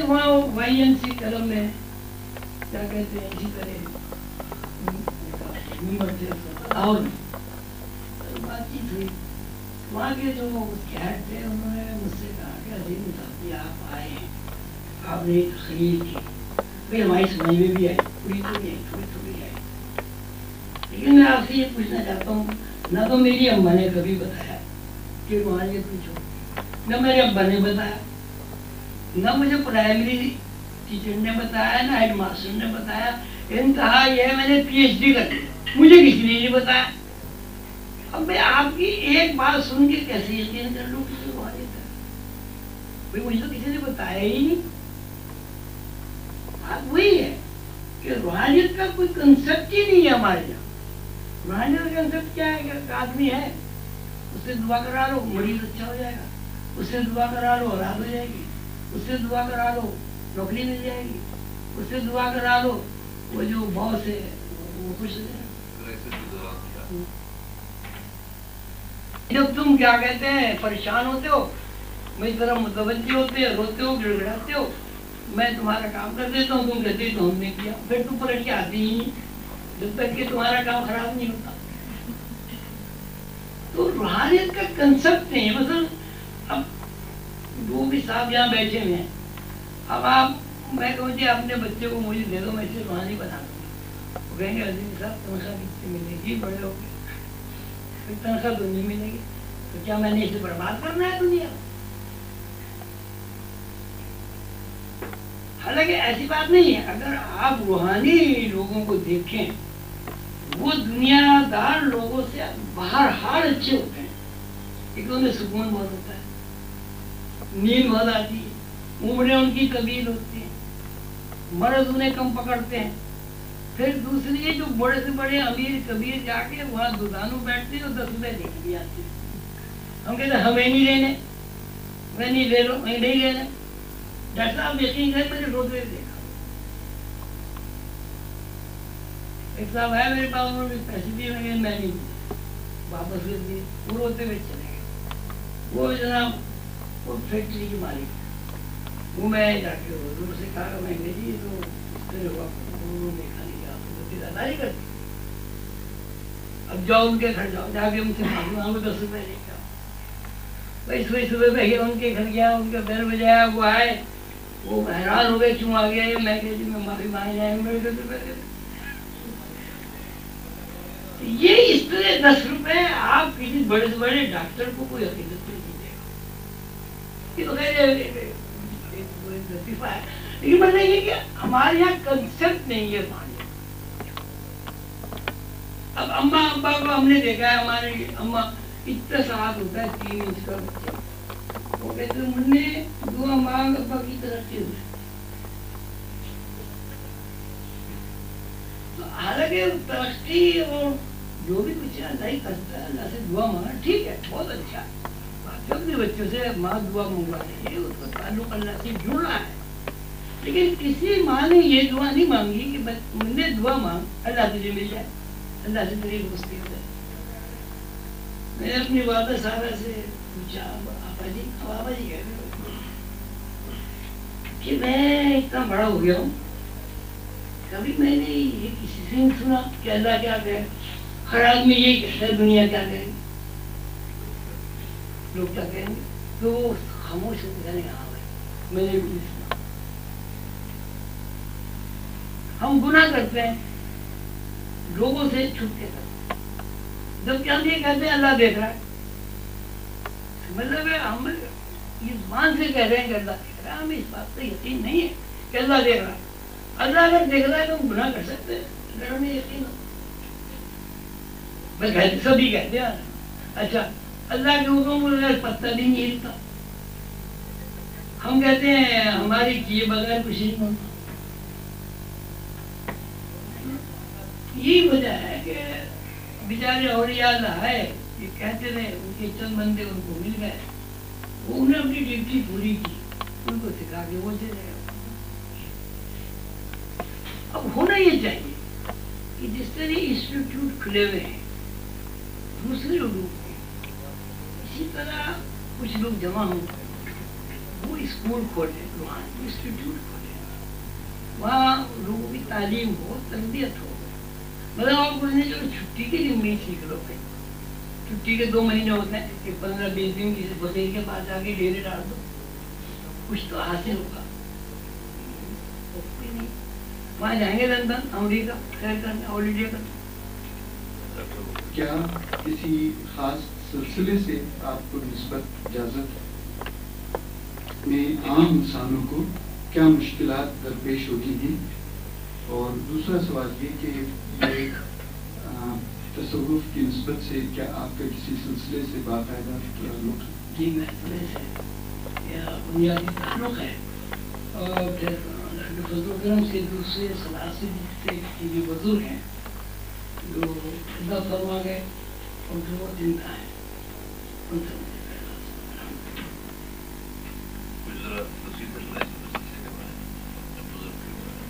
वहाँ वाई एन सी कलम में क्या कहते हैं, इसी तरह और बातचीत हुई। वहाँ के जो हेड थे उन्होंने मुझसे कहा कि अजीम साहब आप आए हैं आपने एक तकरीर की भाई हमारी समझ में भी आई पूरी तो नहीं थोड़ी थोड़ी आई लेकिन मैं आपसे ये पूछना चाहता हूँ ना तो मेरी अम्मा ने कभी बताया कि वहाँ ये हो न मेरे अब्बा ने बताया न मुझे प्राइमरी टीचर ने बताया ना हेड मास्टर ने बताया इन कहा यह मैंने पीएचडी कर ली मुझे किसी ने नहीं बताया। अब मैं आपकी एक बात सुन के कैसे यकीन कर लूँ भाई, मुझे तो किसी ने बताया ही नहीं। बात वही है कि रूहानियत का कोई कंसेप्ट ही नहीं है हमारे यहाँ। रूहानियत का कंसेप्ट क्या है कि आदमी है, उससे दुआ करा लो, मरीज़ अच्छा हो जाएगा। उससे दुआ करा लो औलाद हो जाएगी। उससे दुआ करा लो, नौकरी मिल जाएगी। उससे दुआ करा लो, वो जो बॉस है, वो खुश हो। जाएगा जब तुम क्या कहते हैं, परेशान होते हो, मेरी तरह मुतवजी होते हो, रोते हो, गिड़गिड़ाते हो, मैं तुम्हारा काम कर देता हूँ, तुम कहते तो हमने किया। फिर तुम पर के आती ही जब तक कि तुम्हारा काम खराब नहीं होता। तो रूहानियत का कंसेप्ट नहीं मतलब अब वो भी साहब यहाँ बैठे हुए हैं। अब आप, मैं कहूँ जी, अपने बच्चे को मुझे दे दो, मैं इसे रूहानी बना दूँगा। कहेंगे अजीम साहब कितनी मिलेगी, बड़े गए फिर तनख्वाह तो नहीं मिलेगी तो क्या मैंने इसे बर्बाद करना है दुनिया? हालाँकि ऐसी बात नहीं है, अगर आप रूहानी लोगों को देखें, वो दुनियादार लोगों से बाहर हार अच्छे होते हैं। एक उनमें सुकून बहुत होता है, नींद बहुत आती है, उम्रें उनकी कबील होती है मर्ज उन्हें कम पकड़ते हैं। फिर दूसरी है जो बड़े से बड़े अमीर कबीर जाके वहाँ दुकानों बैठते हैं और दस रुपए लेके भी आते हम कहते हमें नहीं लेने। मैं नहीं ले लो मैं नहीं लेने। डॉक्टर साहब यकीन करें मैंने हुए देखा। एक साहब आया मेरे पास, उन्होंने पैसे दिए, मैंने मैं नहीं वापस कर दिए। वो रोते हुए चले गए। वो जनाब, वो फैक्ट्री के मालिक वो मैं जाके दूर से कहा मैं जी तो तेरे हुआ, उन्होंने देखा नहीं। तो करती अब जाओ उनके घर जाओ जाके उनसे दस आओ भाई सुबह सुबह भैया उनके घर गया उनका बैल बजाया वो आए वो हैरान हो गए क्यों आ गया ये मैं कह मैं माफ़ी मांग जाएँगे मेरे दो। ये इस तरह दस रुपए आप किसी बड़े से बड़े डॉक्टर को कोई हकीकत नहीं देगा है लेकिन मतलब ये कि हमारे यहाँ कंसेप्ट नहीं है अब अम्मा अब्बा को हमने देखा है, हमारे अम्मा इतना सा हाथ होता है तीन इंच का बच्चा। वो कहते हैं, मुन्ने, दुआ मांग अब्बा की तरफ़ से तो हालाँकि तरक्की और जो भी कुछ अल्लाह ही करता है, अल्लाह से दुआ मांगना ठीक है, बहुत अच्छा। अपने बच्चों से माँ दुआ मंगवा रही है, उसको ताल्लुक अल्लाह से जुड़ना है। लेकिन किसी माँ ने ये दुआ नहीं मांगी कि मुन्ने दुआ मांग, अल्लाह तुझे मिल जाए। तेरी दोस्ती हो जाए मैंने अपनी वादा सारा से पूछा आपा जी अब जी कह कि मैं इतना बड़ा हो गया हूँ कभी मैंने ये किसी से नहीं सुना कि अल्लाह क्या कहे हर आदमी यही कहता है दुनिया क्या कहेगी लोग क्या कहेंगे तो वो खामोश होकर कहेंगे हाँ भाई मैंने भी सुना हम गुनाह करते हैं लोगों से छुप के हैं जब हम ये कहते अल्लाह देख रहा है। मतलब हम इस मान से कह रहे हैं कि अल्लाह देख रहा है। हमें इस बात पर यकीन नहीं है कि अल्लाह देख रहा है। अल्लाह अगर देख रहा है तो हम गुनाह कर सकते हैं। हमें यकीन हो। मैं कहते, सभी कहते हैं। अच्छा अल्लाह के हुक्म पत्ता भी नहीं हिलता हम कहते हैं, हमारी किए बगैर कुछ नहीं होता। यही वजह है कि बेचारे अल्लाह है ये कहते रहे, उनके चंद बंदे उनको मिल गए। वो उन्हें अपनी ड्यूटी पूरी की, उनको सिखा के वो चले अब होना ये चाहिए कि जिस तरह इंस्टीट्यूट खुले हुए हैं, दूसरे लोगों इसी तरह कुछ लोग जमा हो, वो स्कूल खोले, वहाँ इंस्टीट्यूट खोले। वहाँ लोगों की तालीम हो, तरबियत हो। मतलब आप बोलने चलो छुट्टी के लिए मीट निकलो भाई छुट्टी के दो महीने होते हैं कि पंद्रह बीस दिन किसी के पास जाके डेरे डाल दो। कुछ तो हासिल होगा। वहाँ जाएँगे लंदन अमरीका खैर करने हॉलीडे करने क्या किसी खास सिलसिले से आपको निस्बत इजाज़त में आम इंसानों को क्या मुश्किलात दरपेश होती हैं? और दूसरा सवाल ये कि ये की नस्बत से क्या आपका किसी सिलसिले से बाकायदा ताल्लुक? जी से, या बुनियादी है से दूसरे सलासी के भी बुज़ुर्ग हैं, जो फरमा गए और जो ज़िंदा है उनसे मुझे पैदा कुछ जरा तफसील बताएँ इस सिलसिले के बारे में जब बुज़ुर्ग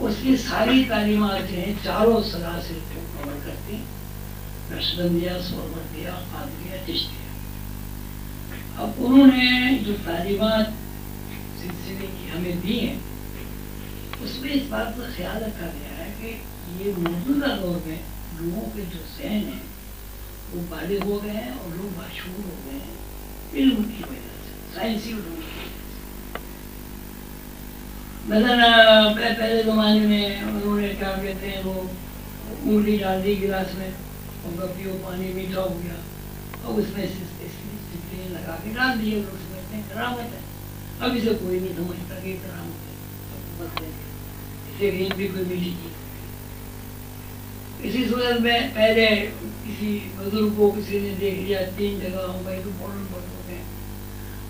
उसकी सारी तालीमात जो हैं, चारों सलासिल को कवर करती नशबंदिया सोरबंदिया कादरिया चिश्तिया अब उन्होंने जो तालीमात सिलसिले की हमें दी हैं, उसमें इस बात का ख्याल रखा गया है कि ये मौजूदा दौर में लोगों के जो सहन हैं, वो बालिग हो गए हैं और लोग मशहूर हो गए हैं। इल्म की वजह से, साइंसी उलूम की वजह से मतलब पहले ज़माने में उन्होंने क्या कहते हैं, वो उंगली डाल दी गिलास में उनका पियो पानी मीठा हो गया। और उसमें लगा के डाल दिए लोग समझते हैं करामत है। अब इसे कोई नहीं समझता कि करामत है। इसे गेंद भी कोई मीठी चीज़ इसी सूरत में पहले किसी बुज़ुर्ग को किसी ने देख लिया, तीन जगह तो फ़ौरन पहुँच गए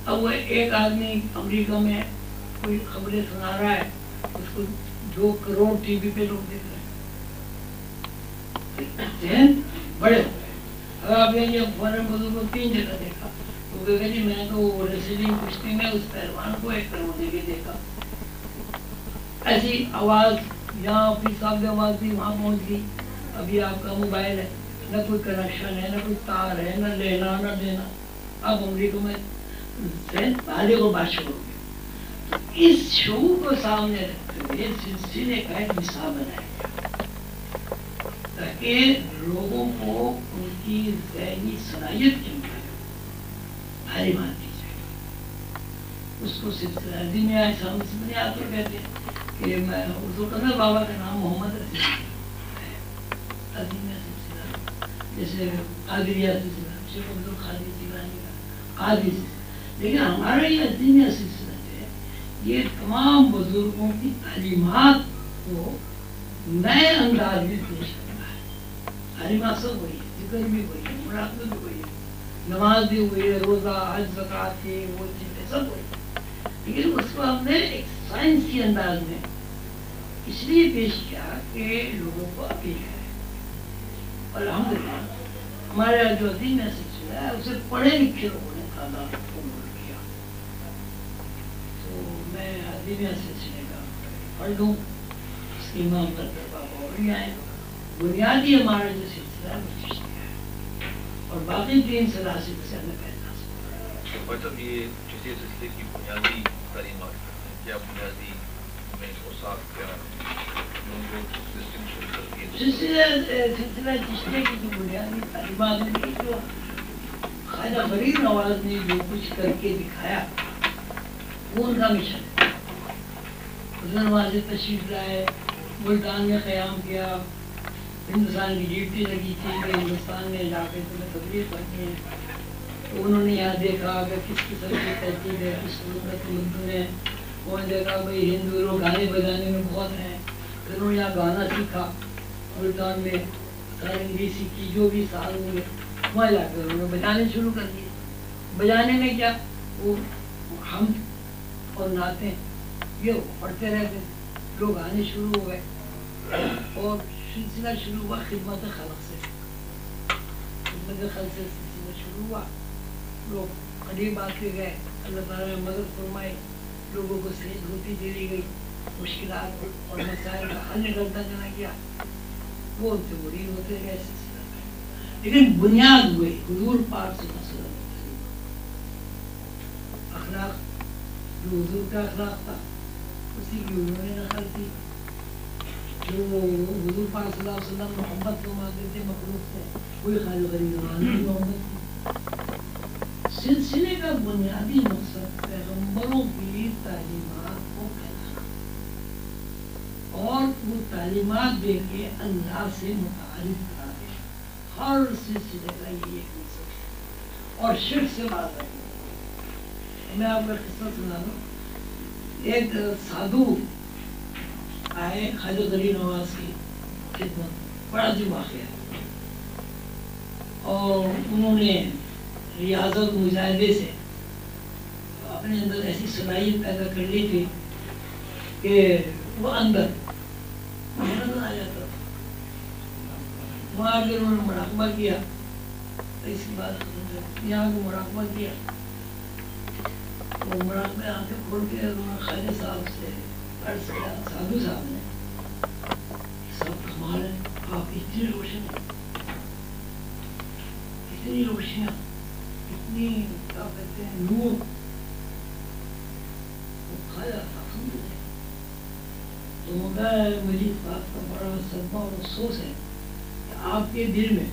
अब वो एक आदमी अमेरिका में कोई खबरें सुना रहा है, उसको दो करोड़ टीवी पे लोग देख रहे हैं। बड़े अब आप ये फ़ौरन बुज़ुर्ग को तीन जगह देखा तो कहेगा जी मैंने तो वो रेसलिंग कुश्ती में उस पहलवान को एक करोड़ दे के देखा। ऐसी आवाज़, यहाँ अपनी साफ़ आवाज़ भी वहाँ पहुँच गई। अभी आपका मोबाइल है, न कोई कनेक्शन है, न कोई तार है, न लेना, न देना। अब अमरीका में पहले को बात शुरू इस शो को सामने रखते हुए सिलसिले का एक हिस्सा बनाया ताकि लोगों को उनकी जहनी सलाहियत के मुताबिक तालीमात दी जाए उसको सिलसिला दिन में ऐसा उसमें आकर कहते हैं कि मैं उसको कहना बाबा का नाम मोहम्मद जैसे कादरिया सिलसिला कादिर लेकिन हमारा ये अदीमिया सिलसिला ये तमाम बुज़ुर्गों की तालीमत को नए अंदाज में पेश करना है। तालीमात सब वही है, ज़िक्र भी वही है भी वही है। नमाज़ भी वही है, रोज़ा, हज, ज़कात वो चीज़ें सब वही लेकिन उसको हमने एक साइंसी अंदाज में इसलिए पेश किया कि लोगों को अपील है। हमारे जो दीन सिलसिला है, उसे पढ़े लिखे लोगों ने खाना बुनियादी हमारा जो सिलसिला और बाकी तीन से हमें पहला ये किसी सिलसिले की बुनियादी तालीमात क्या बुनियादी में औसाफ क्या उनको सिस्टम शुरू करती सिलसिला सिलसिला की जो बुनियादी तालीमात जो ख्वाजा फरीद नवाज़ ने जो कुछ करके दिखाया, वो उनका मिशन है। से तशरीफ़ लाए, मुल्तान में क़याम किया। हिंदुस्तान की ड्यूटी लगी थी कि हिंदुस्तान में इलाके तुम्हें तबलीग करनी है। तो उन्होंने यहाँ देखा कि किस किस्म की तरतीब है, किस सूरत मुद्दों है। उन्होंने देखा, भाई, हिंदू लोग गाने बजाने में बहुत हैं। फिर उन्होंने यहाँ गाना सीखा। मुल्तान में सारंगी सीखी जो भी साल में वहाँ जाकर उन्होंने बजाने शुरू कर दिए। बजाने में क्या? वो हम और नाते ये पढ़ते रहते लोग आने शुरू हो गए। और सिलसिला शुरू हुआ खिदमत खलक से। खिदमत खलक से सिलसिला शुरू हुआ। लोग करीब आते गए। अल्लाह ताला ने मदद फरमाई। लोगों को सेहत होती चली गई। मुश्किल और मसाइल का हल निकलता चला गया। वो उनसे बुरी होते गए सिलसिला लेकिन बुनियाद हुए, हुजूर पाक से मसला अखलाक, जो हुजूर का अखलाक था उसी की उन्होंने नकल की जो हुजूर पाक वसल्लम मोहब्बत को मांगते थे मखलूक से वही खाली गरीब की मोहब्बत सिलसिले का बुनियादी मकसद पैगम्बरों की तालीमात को फैलाना और वो तालीमात दे के अल्लाह से मुतारिफ करा दे हर सिलसिले का ये एक मकसद और शिर्क से बात है मैं आपका किस्सा सुना दूँ एक साधु आए खालिद गरी नवाज़ की खिदमत बड़ा जी वाक़ और उन्होंने रियाजत मुजाहदे से अपने अंदर ऐसी सलाहियत पैदा कर ली थी कि वो अंदर आ जाता था। वहाँ आके उन्होंने मुराकबा किया इसके बाद यहाँ को मुराकबा किया। मुराकबे आँखें खोल के खालिद साहब से, अर्ज़ किया, साधु साहब ने सब आप इतनी रोशन, इतनी रोशनियाँ, इतनी, क्या कहते हैं वो खाया तो मैं मेरी बात का बड़ा सदमा और अफसोस है आपके दिल में,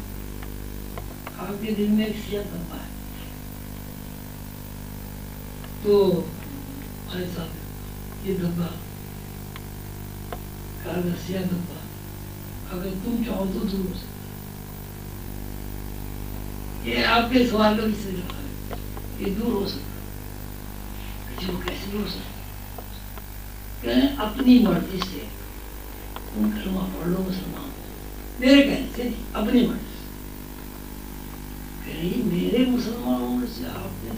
आपके दिल में एक सिया बनता है तो भाई साहब, ये धब्बा कागज़ सिया धब्बा अगर तुम चाहो तो दूर हो सकता ये आपके सवाल का भी सही है। ये दूर हो सकता किसी को कैसे हो सकता अपनी मर्ज़ी से तुम कलमा पढ़ लो, मुसलमान। मेरे कहने से नहीं, अपनी मर्ज़ी से। मेरे मुसलमान से आपने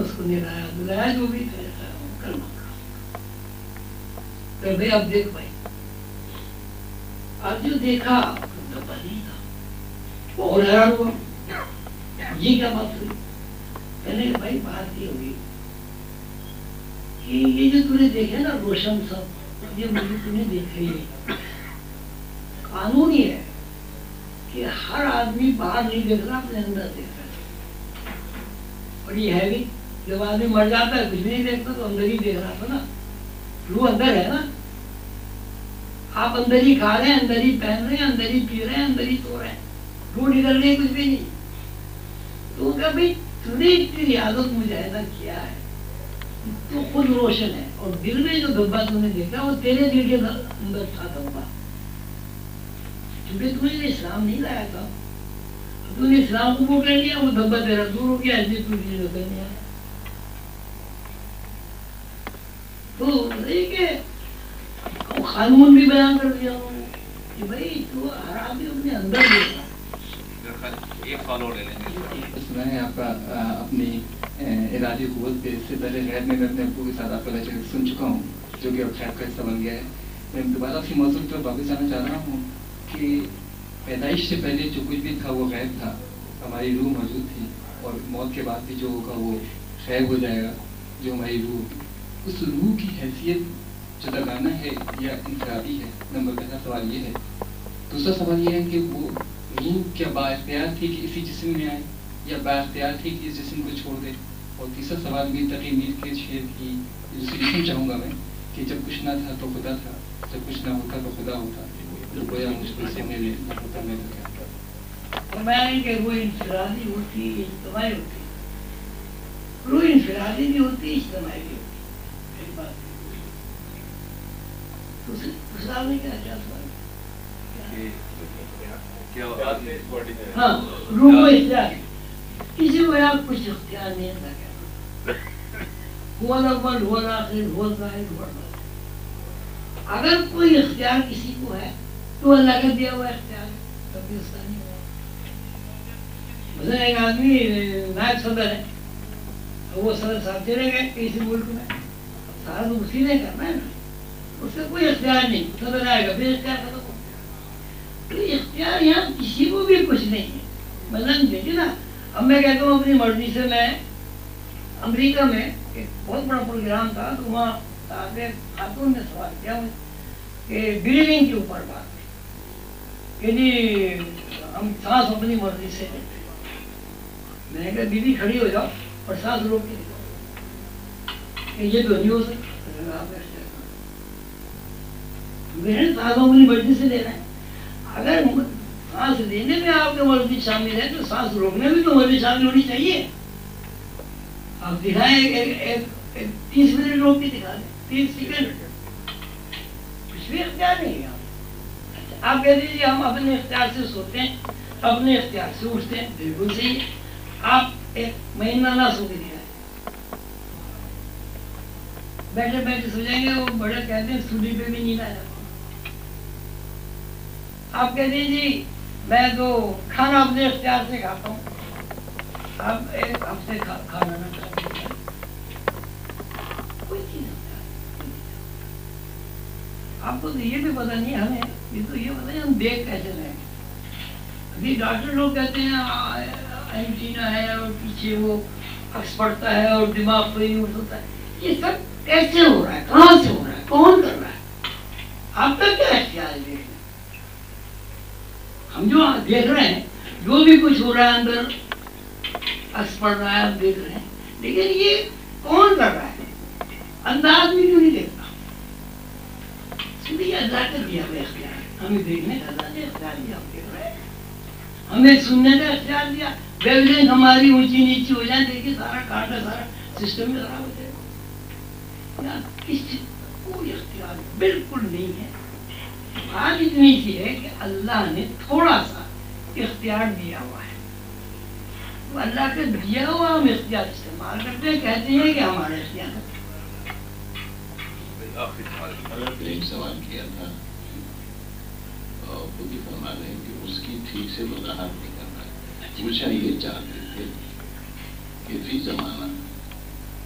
उसको निराया। जो भी तो भाई अब देख भाई आज जो देखा तो था। हैरान हुआ। ये क्या बात हुई? कहने भाई, बात ये हुई कि ये जो तूने देखे ना, रोशन सब, ये मुझे तूने देखे कानून है। कि हर आदमी बाहर नहीं देख रहा, अपने अंदर देख रहा और ये है भी, जब आदमी मर जाता है, कुछ नहीं देखता तो अंदर ही देख रहा था ना। रूह अंदर है ना। आप अंदर ही खा रहे हैं, अंदर ही पहन रहे हैं, अंदर ही पी रहे हैं, अंदर ही सो रहे हैं। रूह निकल रही कुछ भी नहीं। तो क्या भाई तूने इतनी आदत मुजाहिदा किया है। तो खुद रोशन है। और दिल में जो धब्बा तूने देखा, वो तेरे दिल के अंदर था धब्बा। क्योंकि तूने इस्लाम नहीं लाया था? तूने इस्लाम कबूल कर लिया, वो धब्बा तेरा दूर हो गया ऐसी तू चीज़ कर लिया तो एक कानून भी बयान कर दिया कि भाई तू हर आदमी अपने अंदर देखा एक फॉलो ले लेंगे सुना आपका अपनी इरादी कुत पे इससे पहले गैर में अपने अबू के साथ आपका लेक्चर सुन चुका हूँ, जो कि खैर का हिस्सा बन गया है। मैं दोबारा आपकी मौजूद पर वापस जाना चाह रहा हूँ। कि पैदाइश से पहले जो कुछ भी था, वो गैब था। हमारी रूह मौजूद थी और मौत के बाद भी जो होगा, वो गैब हो जाएगा, जो हमारी रूह। उस रूह की हैसियत जुदागाना है या इंफरादी है, नंबर पहला सवाल ये है। दूसरा सवाल ये है कि वो रूह क्या बाख्तियार थी कि इसी जिसम में आए, या बाख्तियार थी कि इस जिसम को छोड़ दे? और तीसरा सवाल भी तकी मीर के शेर की रिजोल्यूशन चाहूँगा मैं कि जब कुछ ना था तो खुदा था, जब कुछ ना होता तो खुदा होता। तो गोया मुश्किल से मेरे ना होता मेरे क्या और मैं नहीं कि वो इंफरादी होती रूह इंफरादी भी होती इज्तमाही भी होती एक बात दूसरी दूसरा आपने क्या क्या सवाल हाँ रूह को इख्तियार किसी को आप कुछ इख्तियार नहीं था क्या हुआ अव्वल हुआ आखिर हुआ ज़ाहिर हुआ अगर कोई इख्तियार किसी को है तो अल्लाह का दिया हुआ इख्तियार। कभी उसका नहीं हुआ। मतलब एक आदमी नायब सदर है। वो सदर साहब चले गए किसी मुल्क में। सारा तो उसी ने करना है ना। उसका कोई इख्तियार नहीं। सदर आएगा, फिर इख्तियार खत्म तो इख्तियार यहाँ किसी को भी कुछ नहीं है। मतलब देखिए ना, अब मैं कहता हूँ, अपनी मर्ज़ी से मैं अमेरिका में एक बहुत बड़ा प्रोग्राम था तो वहाँ खातून ने सवाल किया कि ब्रीदिंग के ऊपर बात कि हम सांस अपनी मर्ज़ी से मैंने कहा दीदी खड़ी हो जाओ और सांस रोक के ये तो नहीं हो सकता। मैंने सांस अपनी मर्ज़ी से लेना है। अगर सांस लेने में आपकी मर्ज़ी शामिल है तो सांस रोकने में तो मर्ज़ी शामिल होनी चाहिए। आप दिखाएँ एक, एक, एक, एक तीस मिनट रोक के दिखा दें। तीस सेकंड। कुछ भी इख्तियार नहीं आप कह दीजिए हम अपने इख्तियार से सोते हैं अपने इख्तियार से उठते हैं बिल्कुल सही। आप एक महीना ना सो के बैठे बैठे सो जाएँगे वो बड़े कहते हैं सूली पे भी नींद आ जाता आप कह दीजिए मैं तो खाना अपने इख्तियार से खाता हूँ। आप एक हफ़्ते खा, खाना ना आपको तो ये भी पता नहीं हमें। ये तो ये पता हम देख कैसे रहे अभी डॉक्टर लोग कहते हैं एंटीना है और पीछे वो अक्स पड़ता है और दिमाग कोई यूज़ होता है। ये सब कैसे हो रहा है? कहाँ से हो रहा है? कौन कर रहा है? आपका क्या है? देखने हम जो देख रहे हैं, जो भी कुछ हो रहा है अंदर, अक्स पड़ रहा है हम देख रहे हैं। लेकिन ये कौन कर रहा है? अंदाज भी क्यों नहीं देखता का इख्तियार हमें का सुनने का इख्तियार दिया। वेवलेंथ हमारी ऊँची नीची हो जाए, देखिए सारा कांटा, सारा सिस्टम में खराब हो जाएगा। यहाँ किसी कोई इख्तियार बिल्कुल नहीं है। बात इतनी सी है कि अल्लाह ने थोड़ा सा इख्तियार दिया हुआ है। तो अल्लाह का दिया हुआ हम इख्तियार इस्तेमाल करते हैं, कहते हैं कि हमारा इख्तियार है। सवाल किया था और खुद फरमा रहे कि उसकी ठीक से वजाहत नहीं कर पूछा ये चाहते थे कि फ़ी जमाना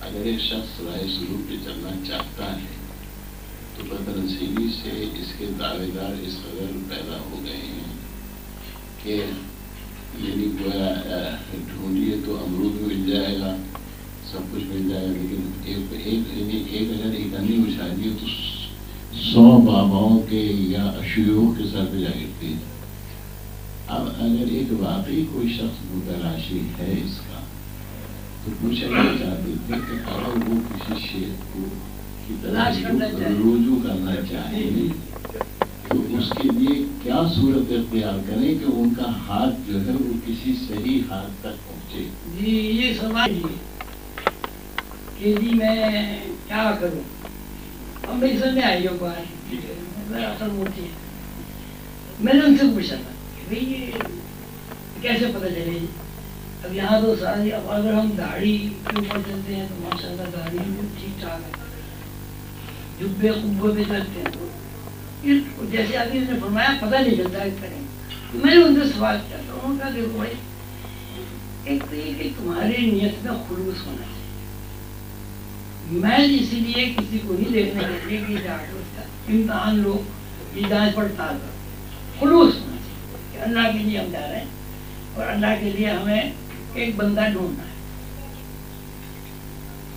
अगर एक शख्स राय शुरू पे चलना चाहता है तो बदनसीबी से इसके दावेदार इस कदर पैदा हो गए हैं कि यानी ढूंढिए तो अमरूद मिल जाएगा सब कुछ मिल जाएगा लेकिन एक एक एक अगर एक अन्य उछाली हो तो सौ बाबाओं के या अशुयों के सर पे जा गिरती है अब अगर एक वाकई कोई शख्स मुतराशी है इसका तो पूछा ये चाहते थे कि अगर वो किसी शेर को की तरह। रुजू करना चाहे तो उसके लिए क्या सूरत इख्तियार करें कि उनका हाथ जो है वो किसी सही हाथ तक पहुँचे। जी ये सवाल कि जी मैं क्या करूँ? अब मेरी समझ में आई हो असल मोटी है। मैंने उनसे पूछा था भाई, ये कैसे पता चले? अब यहाँ तो सारी, अब अगर हम दाढ़ी के ऊपर चलते हैं तो माशाल्लाह दाढ़ी भी ठीक ठाक है। जुब्बे कुब्बे पे चलते हैं तो जैसे अभी उसने फरमाया, पता नहीं चलता करें तो मैंने उनसे सवाल किया तो उन्होंने कहा, देखो भाई, एक तो ये कि तुम्हारे नियत में खुलूस होना चाहिए। मैं इसीलिए किसी को नहीं देखने के लिए कि इम्तहान लो ये जाँच पड़ताल करो खुलूस कि अल्लाह के लिए हम जा रहे हैं और अल्लाह के लिए हमें एक बंदा ढूंढना है।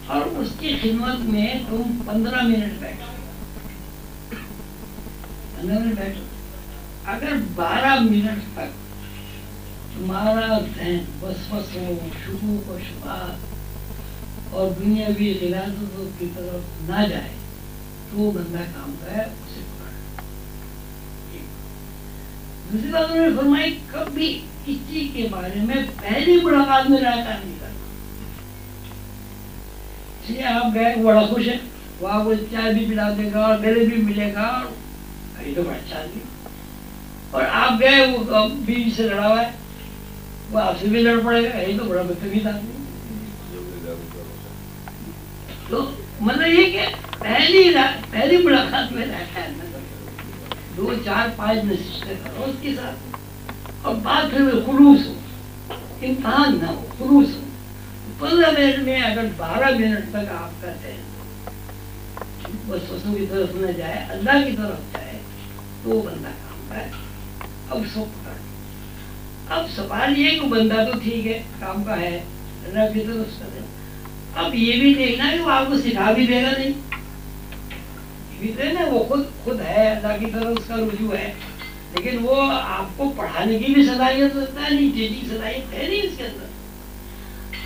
और उसकी खिदमत में तुम पंद्रह मिनट बैठो। पंद्रह मिनट बैठो। अगर बारह मिनट तक तुम्हारा जहन बस बस हो, शुरू को शुभा और दुनियावी गिलाजतों की तरफ़ ना जाए तो बंदा काम का है, उसे दूसरी बात उन्होंने फरमाई, कभी किसी के बारे में पहली मुलाकात में राय नहीं करना। आप गए बड़ा खुश है, वहाँ वो चाय भी पिला देगा और गले भी मिलेगा, और ये तो बड़ा अच्छा आदमी और आप गए, वो बीवी से लड़ा हुआ है, वो आपसे भी लड़ पड़ेगा ये तो बड़ा बदतमीज आदमी तो मतलब ये कि पहली पहली मुलाकात में रहता है दो, चार, पाँच नशिस्तें करो उसके साथ। और बात फिर में खुलूस हो। इम्तहान ना हो, खुलूस हो। पंद्रह मिनट में अगर बारह मिनट तक आप करते हैं, बस वस्तु की तरफ़ न जाए, अल्लाह की तरफ़ जाए तो बंदा काम का है अब सो पकड़ अब सवाल ये कि बंदा तो ठीक है, काम का है, अल्लाह की तरफ़ से। अब ये भी देखना है वो आपको सिखा भी देगा नहीं। तो ना, वो खुद खुद है, अल्लाह की तरफ़ उसका रुजू है। लेकिन वो आपको पढ़ाने की भी सलाहियत रखता है, नहीं टीचिंग सलाहियत है नहीं इसके अंदर।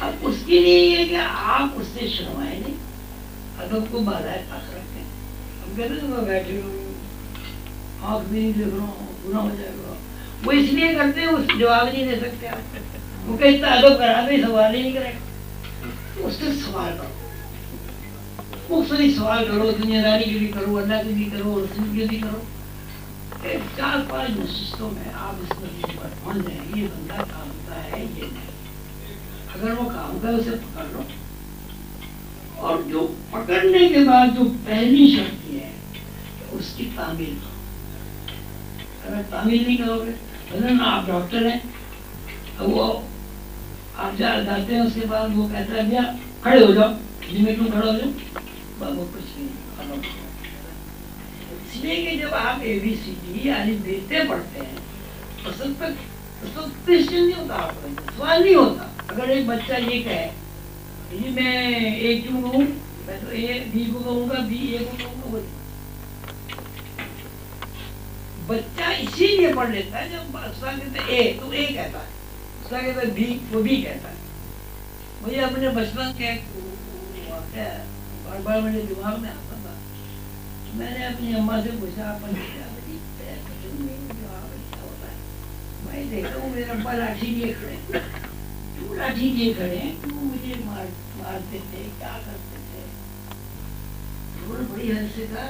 अब उसके लिए ये कि आप उससे शर्माए नहीं। अदब को बाधाए पास रखें। हम कहते हैं, मैं बैठे हो। आँख भी नहीं देख रहा हूँ गुना हो जाएगा। वो इसलिए करते हैं, उस जवाब नहीं दे सकते आप। वो कहते अदब करा दे, सवाल ही नहीं करेगा। उससे सवाल करो। मुख्तलिफ़ सवाल करो दुनियादारी के लिए करो, अल्लाह के लिए करो रसूल के लिए करो। एक चार पाँच नशिस्तों में आप इस नतीजे पर पहुँच जाए ये बंदा काम का है ये नहीं? अगर वो काम का है उसे पकड़ लो। और जो पकड़ने के बाद जो पहली शर्त है कि उसकी तामील करो। अगर तामील नहीं करोगे मतलब ना आप डॉक्टर हैं वो आप जा जाते हैं, उसके बाद वो कहता है, भैया, खड़े हो जाओ, जी में खड़े हो जाओ बाबू कुछ नहीं इसलिए कि जब आप ए बी सी डी यानी देते पढ़ते हैं असल तक तो क्वेश्चन नहीं होता आपका सवाल नहीं होता। अगर एक बच्चा ये कहे, जी मैं ए क्यों कहूँ? मैं तो ए बी को कहूँगा बी ए को कहूँगा बच्चा इसीलिए पढ़ लेता है जब उसका कहते ए तो ए कहता है। उसका कहता है बी वो बी कहता है। मुझे अपने बचपन के बार बार मेरे दिमाग में आता था। मैंने अपनी अम्मा से पूछा, अपन है मैं देखता हूँ, मेरे अब्बा लाठी लिए खड़े। क्यों लाठी लिए खड़े हैं? क्यों मुझे मार, मारते थे? क्या करते थे? थोड़ा बड़ी हद से कहा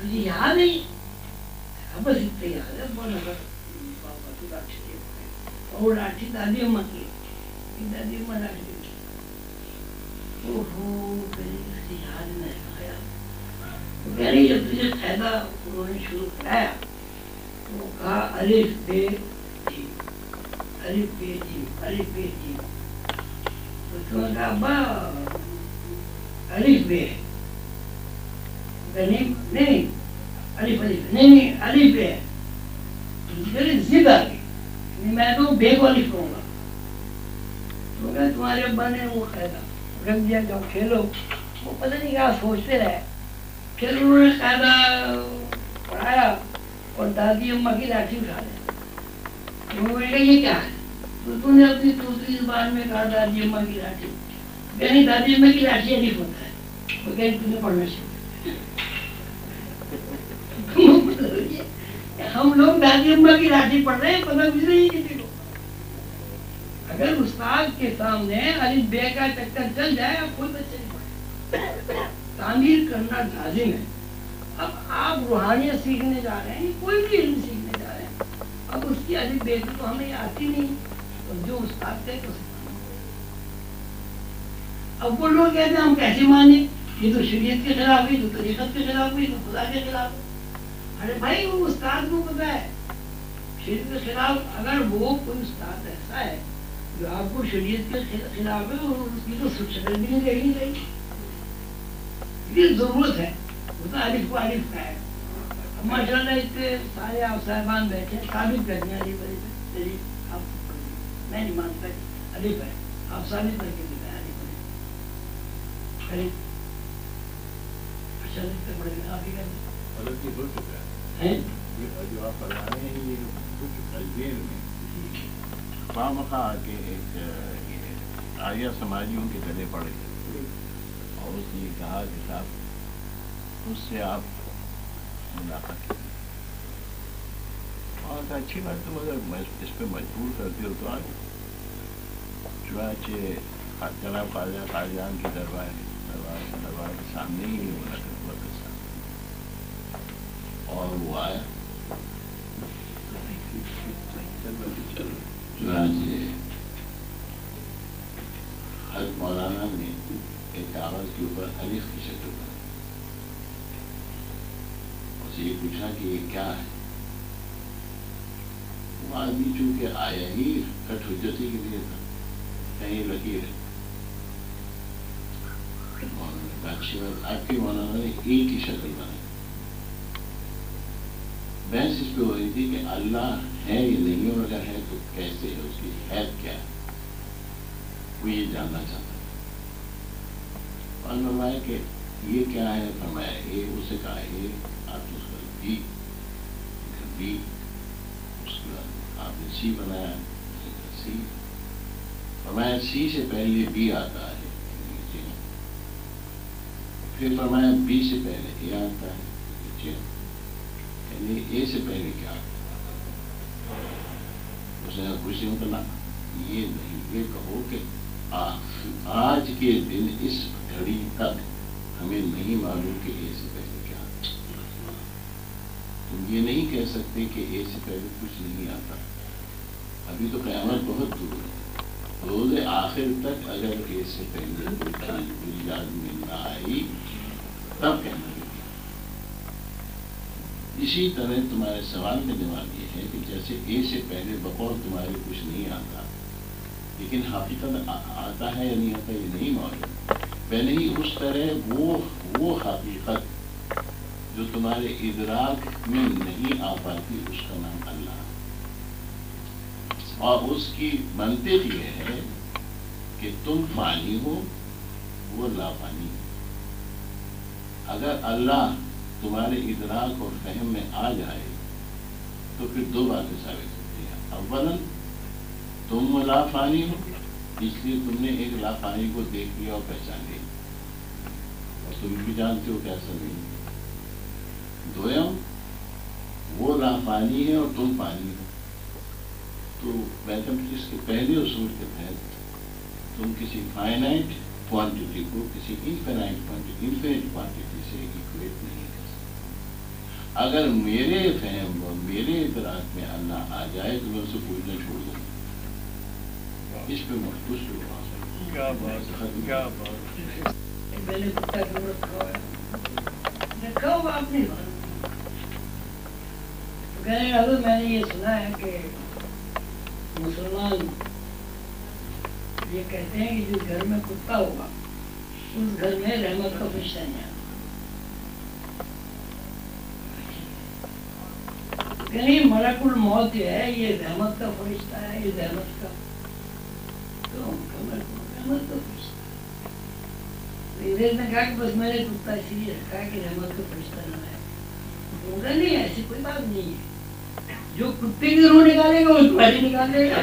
तुझे याद नहीं? बस इतने याद है वो अम्मा की दादी अम्मा लाठी थी ओहो मेरी इसकी याद नहीं आया तो रही जब तुझे फ़ायदा उन्होंने शुरू कराया तो कहा अलिफ बे जी अलिफ बे जी अलिफ बे जी तो तुम्हें कहा अब्बा अलिफ बे नहीं नहीं अलिफ अलिफ नहीं नहीं अलिफ बे मेरी जिद आ गई मैं तो बेग वाली कहूँगा। तो मैं तुम्हारे अब्बा ने वो कहता रख दिया, जाओ खेलो। वो पता नहीं क्या सोचते रहे। फिर उन्होंने कायदा पढ़ाया और दादी अम्मा की लाठी उठा ली तो वो बोले, ये क्या है? तो तूने अपनी दूसरी ज़ुबान में कहा, दादी अम्मा की लाठी। कहनी दादी अम्मा की लाठी अलिफ होता है। वो कहीं तुझे पढ़ना चाहिए हम लोग दादी अम्मा की लाठी पढ़ रहे हैं, पता कुछ नहीं किसी को। अगर उस्ताद के सामने अली बे का चक्कर चल जाए, आप कोई बच्चे तामीर करना लाजिम है। अब आप रूहानियत सीखने जा रहे हैं, कोई भी इल्म सीखने जा रहे हैं, अब उसकी अली बे तो हमें आती नहीं। तो जो उस्ताद कहे तो अब वो लोग कहते हैं, हम कैसे माने? ये तो शरीयत के खिलाफ है तो तरीकत के खिलाफ है तो खुदा के खिलाफ है। अरे भाई, वो उस्ताद को पता है शरीयत के खिलाफ अगर वो कोई उस्ताद ऐसा है जो आपको शरीयत के खिलाफ है, और उसकी तो शक्ल भी नहीं रहेगी नहीं ये ज़रूरत है, वो तो आरिफ को आरिफ का है। माशाल्लाह, इतने सारे आप साहबान बैठे साबित कर दिया अली बड़ी आप मैं नहीं मानता अलिफ है आप साबित करके दिखाए अली बड़ी अरे अच्छा लगता बड़े आप ही कर ही हो है हैं जो आप पढ़ा रहे हैं ये हो चुका है जेल में खामखा के एक आर्य समाजियों के गले और उसने कहा कि साहब उससे आप मुलाकात और अच्छी बात तो मगर इस पर मजबूर करती हो तो आज चुनाचे जनाब खाजा खाजान की दरबार दरबार दरबार के सामने ही मुलाकात और वो चुनाचे हज मौलाना ने एक कागज़ के ऊपर अलिफ की शक्ल बनाई उससे ये पूछा कि ये क्या है वो आदमी चूँकि आया ही कट के लिए था कहीं लकीर है अच्छी बात आपके मौलाना ने एक ही शक्ल बनाई बहस इस पे हो रही थी कि अल्लाह है या नहीं, और अगर है तो कैसे है, उसकी हैत क्या है? वो ये जानना चाहता और फरमाया कि ये क्या है? फरमाया, ये उसे कहा ये आपने उसका बी बी उसके बाद आपने सी बनाया सी। फरमाया, सी से पहले बी आता है। हाँ। फिर फरमाया, बी से पहले ए आता है। हाँ। यानी ए से क्या उसने कहा, कुछ नहीं ये नहीं ये कहो कि आज के दिन इस घड़ी तक हमें नहीं मालूम कि ए से पहले क्या तुम ये नहीं कह सकते कि ए से पहले कुछ नहीं आता अभी तो क़यामत बहुत दूर है रोज आखिर तक अगर ए से पहले कोई याद में ना आई तब कहना इसी तरह तुम्हारे सवाल का जवाब ये है कि जैसे ए से पहले बकौल तुम्हारे कुछ नहीं आता, लेकिन हकीकत आता है या नहीं आता, ये नहीं मालूम। पहले ही उस तरह वो वो हकीकत जो तुम्हारे इदराक में नहीं आ पाती, उसका नाम अल्लाह। और उसकी मंतिक ये है कि तुम फानी हो, वो लाफानी हो अगर अल्लाह तुम्हारे इदराक और फहम में आ जाए तो फिर दो बातें साबित होती हैं। अव्वलन, तुम लाफानी हो, इसलिए तुमने एक लाफानी को देख लिया और पहचान लिया और तुम भी जानते हो कैसा नहीं दोयम, वो लाफानी है और तुम पानी हो। तो मैथमेटिक्स के पहले उसूल के तहत, तुम किसी फाइनाइट क्वांटिटी को, किसी इनफाइनाइट क्वांटिटी इन्फिनिट क्वांटिटी अगर मेरे फहम मेरे इतराक में अल्लाह आ जाए तो मैं उसे पूछना छोड़ दूँगा। इस पे मखबूस क्या बात क्या बात मैंने कुत्ता क्यों रखा हुआ है। रखा हुआ आपने? तो कहने मैंने ये सुना है कि मुसलमान ये कहते हैं कि जिस घर में कुत्ता होगा उस घर में रहमत का फरिश्ता नहीं आता कहीं मलकुल मौत है ये रहमत का फरिश्ता है ये रहमत का। तो रहमत का फरिश्ता अंग्रेज़ ने कहा कि बस मैंने कुत्ता इसलिए रखा कि रहमत का फरिश्ता ना है तो उनका नहीं ऐसी कोई बात नहीं है। जो कुत्ते की रूह निकालेगा वो तुम्हारी निकाल देगा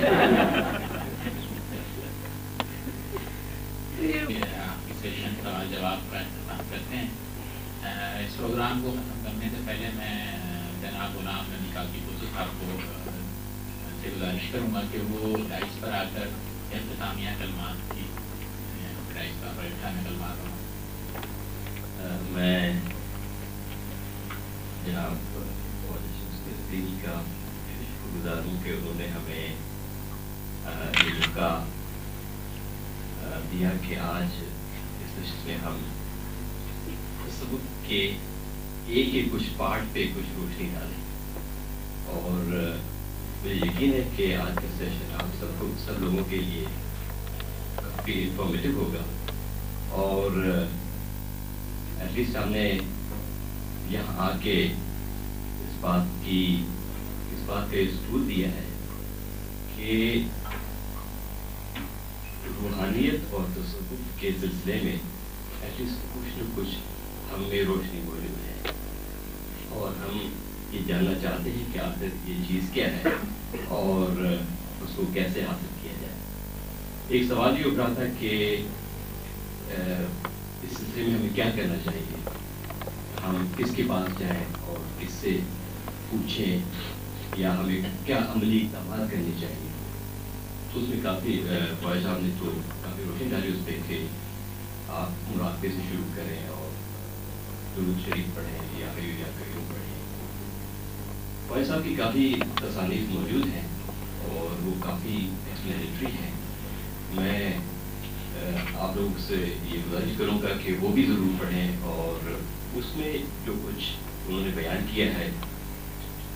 जवाब का इंतज़ाम करते हैं। इस प्रोग्राम को खत्म करने से पहले मैं जनाब गुलाम नबी काकी कोशिश आपको से गुजारिश करूँगा कि वो डाइस पर आकर इख्तामिया कलमात की डाइस पर मैं कलमात मैं जनाब दिल का शुक्रगुजार हूँ कि उन्होंने हमें ये मौका दिया कि आज इस में हम के एक एक कुछ पार्ट पे कुछ रोशनी डालें। और मुझे यकीन है कि आज का सेशन आप सबको, सब लोगों के लिए काफ़ी इंफॉर्मेटिव होगा। और एटलीस्ट हमने यहाँ आके इस बात की, इस बात का स्टूल दिया है कि रूहानियत और तसव्वुफ के सिलसिले में एटलीस्ट कुछ न कुछ हम रोशनी है और हम ये जानना चाहते हैं कि आखिर ये चीज़ क्या है और उसको कैसे हासिल किया जाए। एक सवाल ये उठ रहा था कि इस सिलसिले में हमें क्या करना चाहिए? हम किसके पास जाएँ और किससे पूछें? या हमें क्या अमली इकदाम करने चाहिए? तो उसमें काफ़ी फौज साहब ने तो काफ़ी रोशनी डाली उस पर कि आप मुरादे से शुरू करें और शरीफ पढ़ें या या कयूम फौज साहब की काफ़ी तसानीफ मौजूद हैं और वो काफ़ी एक्सप्लेनेटरी हैं। मैं आप लोग से ये गुजारिश करूँगा कि वो भी ज़रूर पढ़ें और उसमें जो कुछ उन्होंने बयान किया है,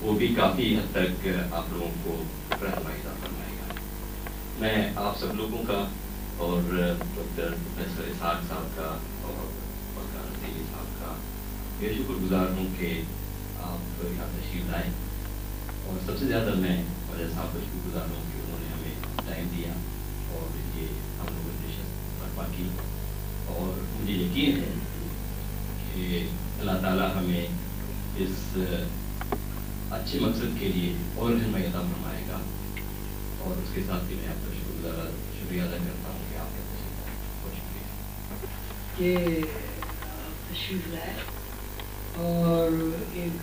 वो भी काफ़ी हद तक आप लोगों को रहनुमाई फरमाएगा। मैं आप सब लोगों का और डॉक्टर प्रोफेसर इसहाक साहब का और साहब का ये शुक्रगुजार हूँ कि आप यहाँ तशरीफ़ लाए। और सबसे ज़्यादा मैं वजह साहब का शुक्रगुजार हूँ कि उन्होंने हमें टाइम दिया और ये हम लोगों ने बर्पा की। और मुझे यकीन है कि अल्लाह ताला हमें इस अच्छे मकसद के लिए और रहमता फरमाएगा। और उसके साथ ही मैं आपका शुक्रिया शुक्रिया अदा करता हूँ कि लाए। बहुत शुक्रिया। और एक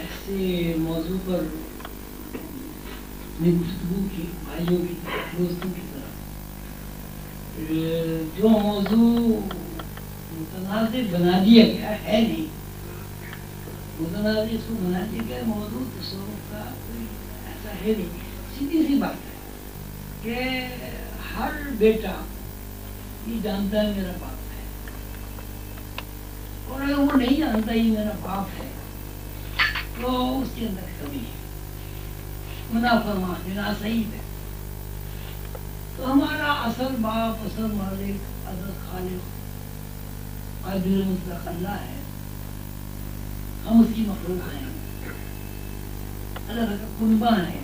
ऐसे मौजू पर ने गुफ्तगू की की जो मौजू बना दिया गया है नहीं मुतनाज़ इसको बना दिया गया मौजू का ऐसा है नहीं सीधी सी बात है कि हर बेटा ये जानता है मेरा बाप है और अगर वो नहीं जानता ही मेरा बाप है तो उसके अंदर कमी है मुनाफरमा ना सही है। तो हमारा असल बाप, असल मालिक, असल खालिक अल्लाह है। हम उसकी मखलूक हैं। अल्लाह का कुनबा है।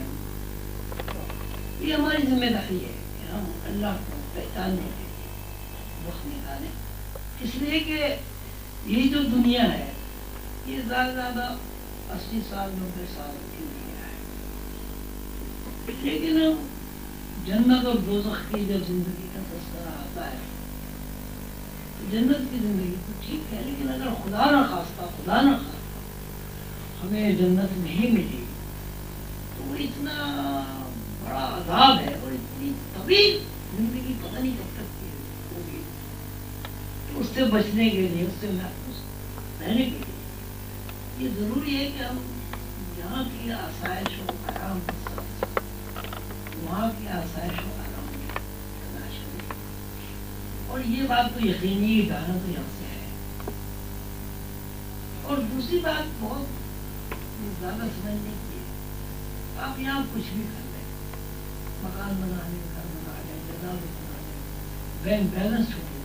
ये हमारी ज़िम्मेदारी है कि हम अल्लाह को पहचानने के लिए वक्त निकालें। इसलिए कि ये जो दुनिया है, ये ज़्यादा ज़्यादा अस्सी साल, नब्बे साल की लेकिन जन्नत और दोजख की जब ज़िंदगी का तस्करा आता है तो जन्नत की ज़िंदगी तो ठीक है लेकिन अगर खुदा ना खास्ता खुदा ना खास्ता हमें जन्नत नहीं मिली तो इतना बड़ा अजाब है और इतनी तवील ज़िंदगी पता नहीं कब तक की होगी तो उससे बचने के लिए उससे महफूज रहने के लिए ये ज़रूरी है कि हम यहाँ की आसाइश साथ वहाँ की आसाइश की और ये बात तो यकीनी गाना तो यहाँ से है। और दूसरी बात बहुत ज़्यादा समझने की है। आप यहाँ कुछ भी कर लें। मकान बना लें घर बना लें जगह बना लें बैंक बैलेंस हो गया।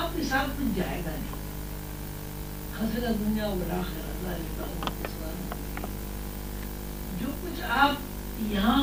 आपके साथ कुछ जाएगा नहीं। खसरा दुनिया और आखिर अल्लाह जो कुछ आप यहाँ